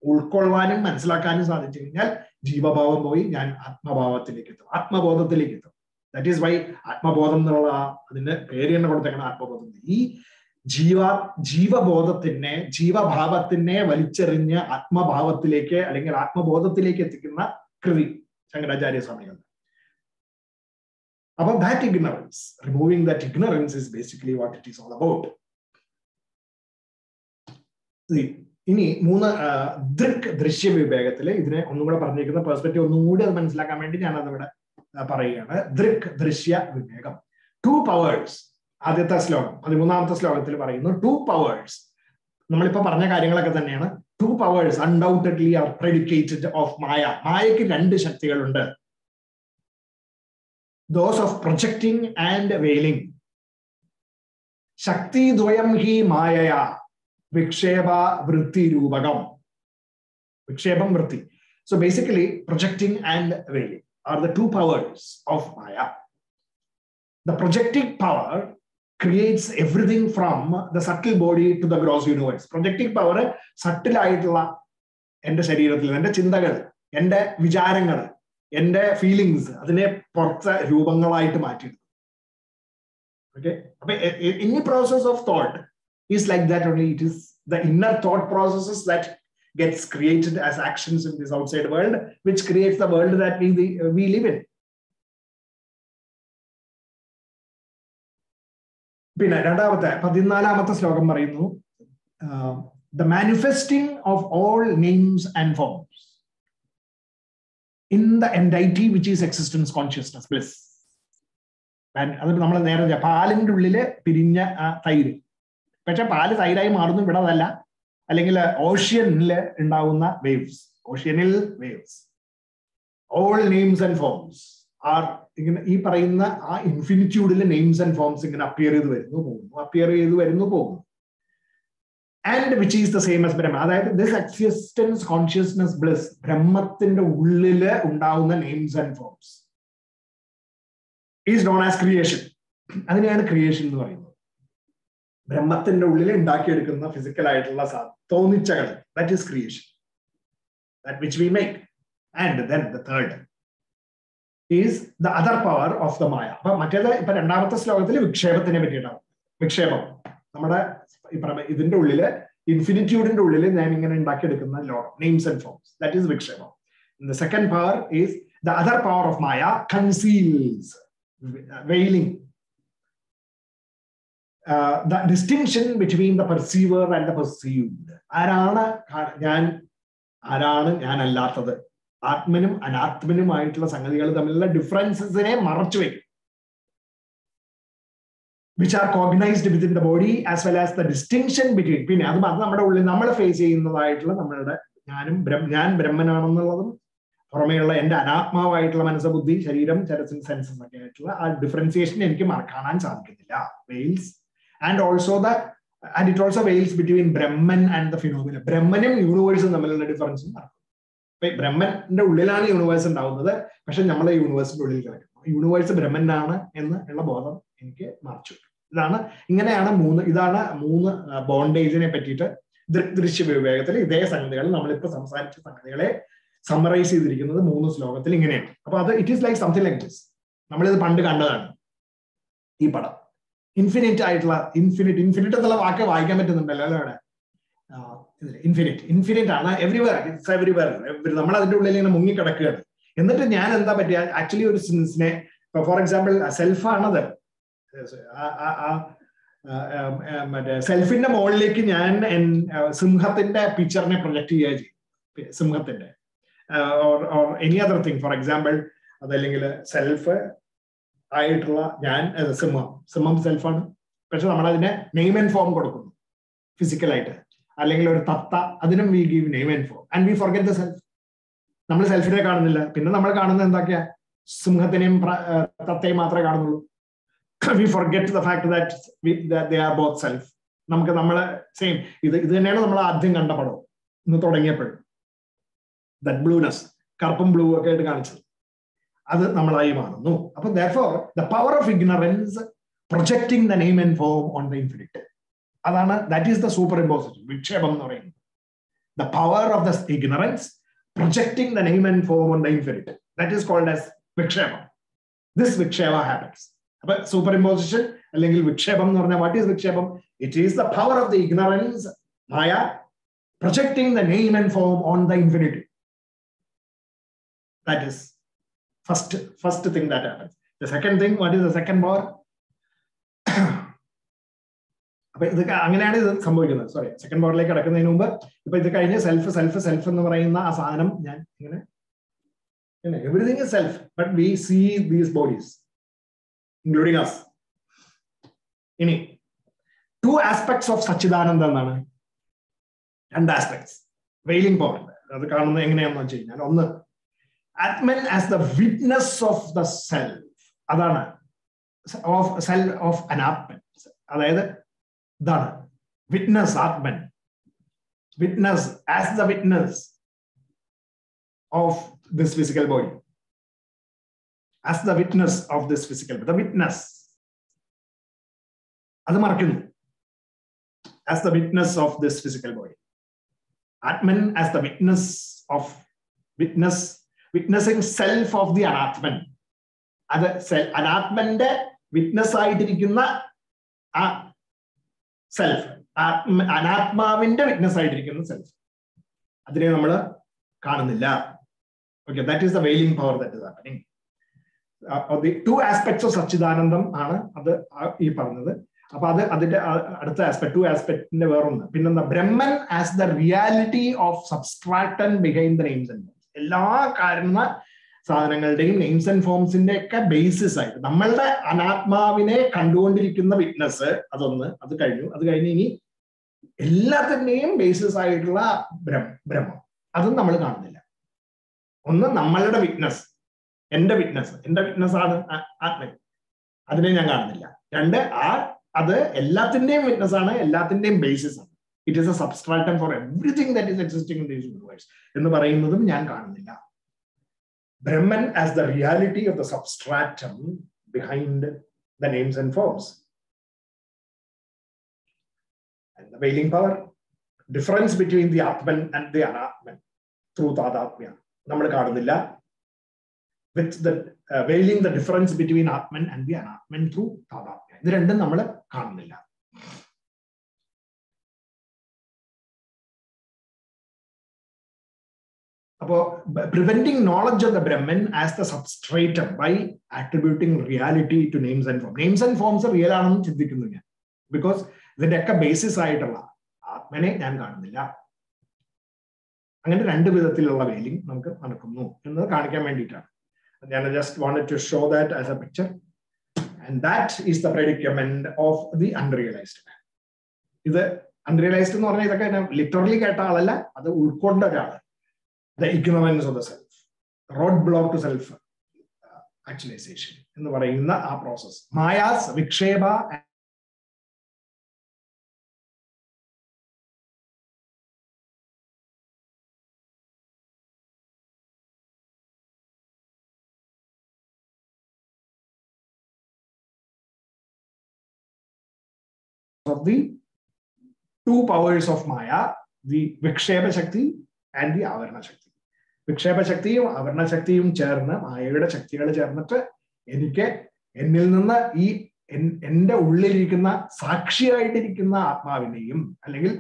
ഉൾക്കൊള്ളാനും മനസ്സിലാക്കാനും സാധിച്ചു കഴിഞ്ഞാൽ ജീവഭാവം പോയി ഞാൻ ആത്മഭാവത്തിലേക്ക് എത്തും. ആത്മബോധത്തിലേക്ക് എത്തും. ദാറ്റ് ഈസ് വൈ ആത്മബോധം എന്നുള്ള അതിന്റെ പേര് തന്നെ കൊടുത്തേക്കണം ആത്മബോധം. ഈ ജീവ ജീവബോധത്തിനെ ജീവഭാവത്തിനെ വലിച്ചെറിഞ്ഞ് ആത്മഭാവത്തിലേക്ക് അല്ലെങ്കിൽ ആത്മബോധത്തിലേക്ക് എത്തിക്കുന്ന കൃതി ശങ്കരാചാര്യ സ്വാമികളുടെ അപ്പൊ that ignorance removing that ignorance is basically what it is all about ഇനി മൂന്ന് ദൃക് ദൃശ്യ വിവേകത്തിൽ ഇതിനെ ഒന്നും കൂടെ പറഞ്ഞിരിക്കുന്ന പെർസ്പെക്റ്റീവ് ഒന്നും കൂടി അത് മനസ്സിലാക്കാൻ വേണ്ടി ഞാൻ അതിവിടെ പറയുകയാണ്. ദൃക് ദൃശ്യ വിവേകം. ടു പവേഴ്സ് ആദ്യത്തെ ശ്ലോകം പതിമൂന്നാമത്തെ ശ്ലോകത്തിൽ പറയുന്നു ടു പവേഴ്സ് നമ്മളിപ്പോ പറഞ്ഞ കാര്യങ്ങളൊക്കെ തന്നെയാണ്. Two powers undoubtedly are predicated of maya മായയ്ക്ക് രണ്ട് ശക്തികളുണ്ട്. Those of projecting and veiling ശക്തി ദ്വയം ഹി മായയ. വിക്ഷേപ വൃത്തി രൂപകം. വിക്ഷേപം വൃത്തി. So basically projecting and veiling are the two powers of maya the projecting power creates everything from the subtle body to the gross universe. Projecting power subtle ആയിട്ടുള്ള എന്റെ ശരീരത്തിൽ എന്റെ ചിന്തകൾ എന്റെ വിചാരങ്ങൾ എന്റെ ഫീലിങ്സ് അതിനെ പുറത്തെ രൂപങ്ങളായിട്ട് മാറ്റിയെടുക്കും ഓക്കെ അപ്പൊ any process of thought is like that only it is the inner thought processes that gets created as actions in this outside world, which creates the world that we, we live പിന്നെ രണ്ടാമത്തെ പതിനാലാമത്തെ ശ്ലോകം പറയുന്നു the manifesting of all names and forms in the entity which is existence consciousness plus അത് നമ്മൾ നേരെ പാലിന്റെ ഉള്ളിൽ പിരിഞ്ഞ ആ തൈര്. പക്ഷെ പാൽ തൈരായി മാറുന്നു ഇവിടെ അതല്ല അല്ലെങ്കിൽ ഓഷ്യനിൽ ഉണ്ടാവുന്ന waves ഓഷ്യനിൽ waves all names and forms are ഇങ്ങനെ ഈ പറയുന്ന ആ ഇൻഫിനിറ്റ്യൂഡിലെ നെയിംസ് ആൻഡ് ഫോംസ് ഇങ്ങനെ അപ്പിയർ ചെയ്ത് വരുന്നു പോകുന്നു. അപ്പിയർ ചെയ്ത് വരുന്നു പോകുന്നു. And which is the same as Brahma അതായത് ദിസ് എക്സിസ്റ്റൻസ് കോൺഷ്യസ്നസ് ബ്ലസ് ബ്രഹ്മത്തിന്റെ ഉള്ളിൽ ഉണ്ടാവുന്ന names and forms is known as creation അതിനെയാണ് ക്രിയേഷൻ എന്ന് പറയുന്നത്. ബ്രഹ്മത്തിന്റെ ഉള്ളിൽ ഉണ്ടാക്കിയെടുക്കുന്ന ഫിസിക്കൽ ആയിട്ടുള്ള തോന്നിച്ചകൾ. That is creation that which we make and then the third is the other power of the maya അപ്പൊ മറ്റേത് ഇപ്പൊ രണ്ടാമത്തെ ശ്ലോകത്തിൽ വിക്ഷേപത്തിനെ പറ്റിയിട്ടാണ്. വിക്ഷേപം. നമ്മുടെ ഇതിന്റെ ഉള്ളിൽ ഇൻഫിനിറ്റ്യൂഡിന്റെ ഉള്ളിൽ ഞാൻ ഇങ്ങനെ ഉണ്ടാക്കിയെടുക്കുന്ന ലോകം names and forms that is വിക്ഷേപം. The second power is the other power of maya conceals veiling the distinction between the perceiver and the perceived ആരാണ്? ഞാൻ ആരാണ്? ഞാൻ അല്ലാത്തത് ആത്മനും അനാത്മനുമായിട്ടുള്ള സംഗതികൾ തമ്മിലുള്ള ഡിഫറൻസസിനെ മറച്ചു വയ്ക്കും which are cognised within the body as well as the distinction between പിന്നെ അത് അത് നമ്മുടെ ഉള്ളിൽ നമ്മൾ ഫേസ് ചെയ്യുന്നതായിട്ടുള്ള നമ്മളുടെ ഞാനും ഞാൻ ബ്രഹ്മനാണെന്നുള്ളതും പുറമേയുള്ള എന്റെ അനാത്മാവായിട്ടുള്ള മനസ്സ് ബുദ്ധി ശരീരം ചരസിൻ സെൻസസ് ഒക്കെ ആയിട്ടുള്ള ആ ഡിഫറൻസിയേഷൻ എനിക്ക് കാണാൻ സാധിക്കുന്നില്ല veils and also the and it also veils between Brahman and the phenomena ബ്രഹ്മനും യൂണിവേഴ്സും തമ്മിലുള്ള ഡിഫറൻസും നടക്കും ബ്രഹ്മന്റെ ഉള്ളിലാണ് യൂണിവേഴ്സ് ഉണ്ടാവുന്നത്. പക്ഷെ നമ്മളെ യൂണിവേഴ്സിന്റെ ഉള്ളിൽ കിടക്കുന്നു. യൂണിവേഴ്സ് ബ്രഹ്മനാണ് എന്ന് ഉള്ള ബോധം എനിക്ക് മറച്ചു. ഇതാണ് ഇങ്ങനെയാണ് മൂന്ന് ഇതാണ് മൂന്ന് ബോണ്ടേജിനെ പറ്റിയിട്ട് ദൃശ്യ വിവേകത്തിൽ ഇതേ സംഗതികൾ നമ്മളിപ്പോ സംസാരിച്ച സംഗതികളെ സമറൈസ് ചെയ്തിരിക്കുന്നത് മൂന്ന് ശ്ലോകത്തിൽ ഇങ്ങനെയാണ്. അപ്പൊ അത് it is like something like this നമ്മളിത് പണ്ട് കണ്ടതാണ് ഈ പടം. ഇൻഫിനിറ്റ് ആയിട്ടുള്ള ഇൻഫിനിറ്റ് ഇൻഫിനിറ്റ് എന്നുള്ള വാക്ക് വായിക്കാൻ പറ്റുന്നുണ്ടല്ലോ അല്ലേ ഇൻഫിനിറ്റ് ഇൻഫിനിറ്റ് ആണ്. എവരിവെയർ ഇറ്റ്സ് എവരിവെയർ നമ്മൾ അതിന്റെ ഉള്ളിൽ ഇങ്ങനെ മുങ്ങിക്കിടക്കുകയാണ്. എന്നിട്ട് ഞാൻ എന്താ പറ്റിയ? ആക്ച്വലി ഒരു സിൻസിനെ ഫോർ എക്സാമ്പിൾ സെൽഫാണത് മറ്റേ സെൽഫിന്റെ മുകളിലേക്ക് ഞാൻ സിംഹത്തിന്റെ പിക്ചറിനെ പ്രൊജക്ട് ചെയ്യുക ചെയ്യും. സിംഹത്തിന്റെ. Or any other thing for example അതല്ലെങ്കിൽ സെൽഫ് ആയിട്ടുള്ള ഞാൻ സിംഹം. സിംഹം സെൽഫാണ് പക്ഷെ നമ്മൾ അതിനെ നെയിം ആൻഡ് ഫോം കൊടുക്കുന്നു. ഫിസിക്കലായിട്ട് അല്ലെങ്കിൽ ഒരു തത്ത അതിനും we give name and form and we forget the self നമ്മൾ സെൽഫിനെ കാണുന്നില്ല. പിന്നെ നമ്മൾ കാണുന്നത് എന്താക്കിയാ? സിംഹത്തിനെയും തത്തയും മാത്രമേ കാണുന്നുള്ളൂ. We forget the fact that they are both self നമുക്ക് നമ്മളെ സെയിം ഇത് ഇത് തന്നെയാണ് നമ്മൾ ആദ്യം കണ്ട പടം. ഇന്ന് തുടങ്ങിയപ്പോഴും. ദറ്റ് ബ്ലൂനെസ് കറുപ്പും ബ്ലൂ ഒക്കെ ആയിട്ട് കാണിച്ചത്. അത് നമ്മളായി മാറുന്നു. അപ്പൊ ദോർ the power of ignorance projecting the name and form on the infinite അതാണ് that is the superimposition വിക്ഷേപം എന്ന് പറയുന്നത്. The power of the ignorance projecting the name and form on the infinite that is called as വിക്ഷേപം. This വിക്ഷേപ happens അപ്പൊ superimposition അല്ലെങ്കിൽ വിക്ഷേപം എന്ന് പറഞ്ഞാൽ what is വിക്ഷേപം? It is the power of the ignorance maya projecting the name and form on the infinity that is first first thing that happens the second thing what is the second power അപ്പൊ ഇത് അങ്ങനെയാണ് ഇത് സംഭവിക്കുന്നത്. Sorry second പവറിലേക്ക് കിടക്കുന്നതിന് മുമ്പ് ഇപ്പൊ ഇത് കഴിഞ്ഞ് സെൽഫ് സെൽഫ് സെൽഫ് എന്ന് പറയുന്ന ആ സാധനം ഞാൻ ഇങ്ങനെ everything is self but we see these bodies including us ഇനി ടു ആസ്പെക്ട്സ് ഓഫ് സച്ചിദാനന്ദ എന്നാണ്. രണ്ട് ആസ്പെക്ട്സ് വെയിലിംഗ് പവർ അത് കാണുന്നത് എങ്ങനെയാണെന്ന് വെച്ച് കഴിഞ്ഞാൽ ഒന്ന് Atman as the witness of the self അതാണ് ഓഫ് സെൽഫ് ഓഫ് അനാത്മൻ അതായത് ഇതാണ് witness Atman witness as the witness of this physical body as the witness of this physical the witness അത് മറക്കുന്നു. As the witness of this physical body Atman as the witness of witness witnessing self of the Anatman അത് അനാത്മന്റെ witness ആയിട്ടിരിക്കുന്ന ആ self അനാത്മാവിന്റെ witness ആയിട്ടിരിക്കുന്ന self അതിനെ നമ്മൾ കാണുന്നില്ല. Okay that is the veiling power that is happening two aspects of സച്ചിദാനന്ദം ആണ് അത് ഈ പറഞ്ഞത്. അപ്പൊ അത് അതിന്റെ അടുത്ത ആസ്പെക്ട് ടു ആസ്പെക്ടിന്റെ വേറൊന്ന്. പിന്നെന്താ? Brahman as the reality of substratum behind the names and എല്ലാ കാരണ സാധനങ്ങളുടെയും നെയിംസ് ആൻഡ് ഫോംസിന്റെ ഒക്കെ ബേസിസ് ആയിട്ട് നമ്മളുടെ അനാത്മാവിനെ കണ്ടുകൊണ്ടിരിക്കുന്ന വിറ്റ്നസ് അതൊന്ന് അത് കഴിഞ്ഞു. അത് കഴിഞ്ഞ് ഇനി എല്ലാത്തിന്റെയും ബേസിസ് ആയിട്ടുള്ള ബ്രഹ്മം. അതും നമ്മൾ കാണുന്നില്ല. ഒന്ന് നമ്മളുടെ വിറ്റ്നസ് എന്റെ വിറ്റ്നസ് എന്റെ വിറ്റ്നസ് ആണ്. ആത്മ അതിനെ ഞാൻ കാണുന്നില്ല. രണ്ട് ആ അത് എല്ലാത്തിന്റെയും വിറ്റ്നസ് ആണ് എല്ലാത്തിന്റെയും ബേസിസ് ആണ്. It is a substratum for everything that is existing in these universe എന്ന് പറയുന്നതും ഞാൻ കാണുന്നില്ല. Brahman as the reality of the substratum behind the names and forms and the veiling power difference between the atman and the anatman through താതാത്മ്യ നമ്മൾ കാണുന്നില്ല. With the veiling the difference between Atman and the Anatman through താതാത്മ്യ ഇത് രണ്ടും നമ്മൾ കാണുന്നില്ല. അപ്പോ preventing knowledge of the Brahman as the substratum by attributing reality to names and form names and forms real ആണെന്ന് ചിന്തിക്കുന്നു ഞാൻ. ബിക്കോസ് ഇതിന്റെയൊക്കെ basis ആയിട്ടുള്ള ആത്മനെ ഞാൻ കാണുന്നില്ല. അങ്ങനെ രണ്ട് വിധത്തിലുള്ള വെയിലിംഗ് നമുക്ക് നടക്കുന്നു എന്നത് കാണിക്കാൻ വേണ്ടിയിട്ടാണ്. ഞാൻ just wanted to show that as a picture and that is the predicament of the unrealized ഇത് അൺറിയലൈസ്ഡ് എന്ന് പറഞ്ഞാൽ ഇതൊക്കെ ലിറ്ററലി കേട്ട ആളല്ല അത് ഉൾക്കൊണ്ട ഒരാൾ. The ignorance of the self roadblock to self actualisation എന്ന് പറയുന്ന ആ process Maya's വിക്ഷേപ of the two powers of Maya, the Vikshepa Shakti and the Avarna Shakti. വിക്ഷേപ ശക്തിയും ശക്തിയും ചേർന്ന് മായയുടെ ശക്തികൾ ചേർന്നിട്ട് എനിക്ക് എന്നിൽ നിന്ന് ഈ എന്റെ ഉള്ളിലിരിക്കുന്ന സാക്ഷിയായിട്ടിരിക്കുന്ന ആത്മാവിനെയും അല്ലെങ്കിൽ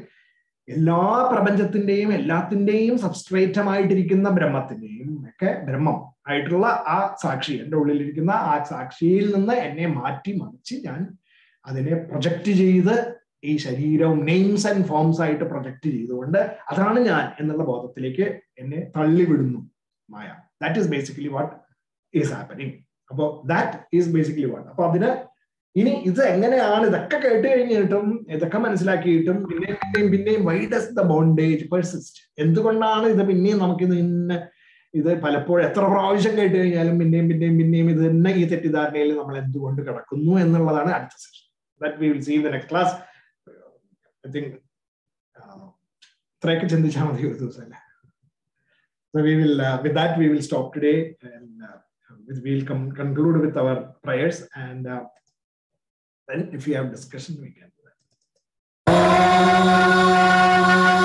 എല്ലാ പ്രപഞ്ചത്തിന്റെയും എല്ലാത്തിന്റെയും സബ്സ്ട്രേറ്റമായിട്ടിരിക്കുന്ന ബ്രഹ്മത്തിന്റെയും ഒക്കെ ബ്രഹ്മം ആയിട്ടുള്ള ആ സാക്ഷി എന്റെ ഉള്ളിലിരിക്കുന്ന ആ സാക്ഷിയിൽ നിന്ന് എന്നെ മാറ്റി മറിച്ച് ഞാൻ അതിനെ പ്രൊജക്റ്റ് ചെയ്ത് ഈ ശരീരവും നെയിംസ് ആൻഡ് ഫോംസ് ആയിട്ട് പ്രൊജക്ട് ചെയ്തുകൊണ്ട് അതാണ് ഞാൻ എന്നുള്ള ബോധത്തിലേക്ക് എന്നെ തള്ളിവിടുന്നു മായ. That is basically what is happening അപ്പോ ദാറ്റ് ഈസ് ബേസിക്കലി വാട്ട് അപ്പൊ അതിന് ഇനി ഇത് എങ്ങനെയാണ്? ഇതൊക്കെ കേട്ട് കഴിഞ്ഞിട്ടും ഇതൊക്കെ മനസ്സിലാക്കിയിട്ടും പിന്നെ പിന്നെയും പിന്നെയും why does the bondage persist എന്തുകൊണ്ടാണ് ഇത് പിന്നെയും നമുക്ക് ഇന്ന് ഇത് പലപ്പോഴും എത്ര പ്രാവശ്യം കേട്ട് കഴിഞ്ഞാലും പിന്നെയും പിന്നെയും പിന്നെയും ഇത് തന്നെ ഈ തെറ്റിദ്ധാരണയിൽ നമ്മൾ എന്തുകൊണ്ട് കിടക്കുന്നു എന്നുള്ളതാണ് അടുത്ത session that we will see the next class I think Trike Chandijamadi Urdu So we will, uh, with that, we will stop today and uh, we'll come, conclude with our prayers. And uh, then if we have discussion, we can do that.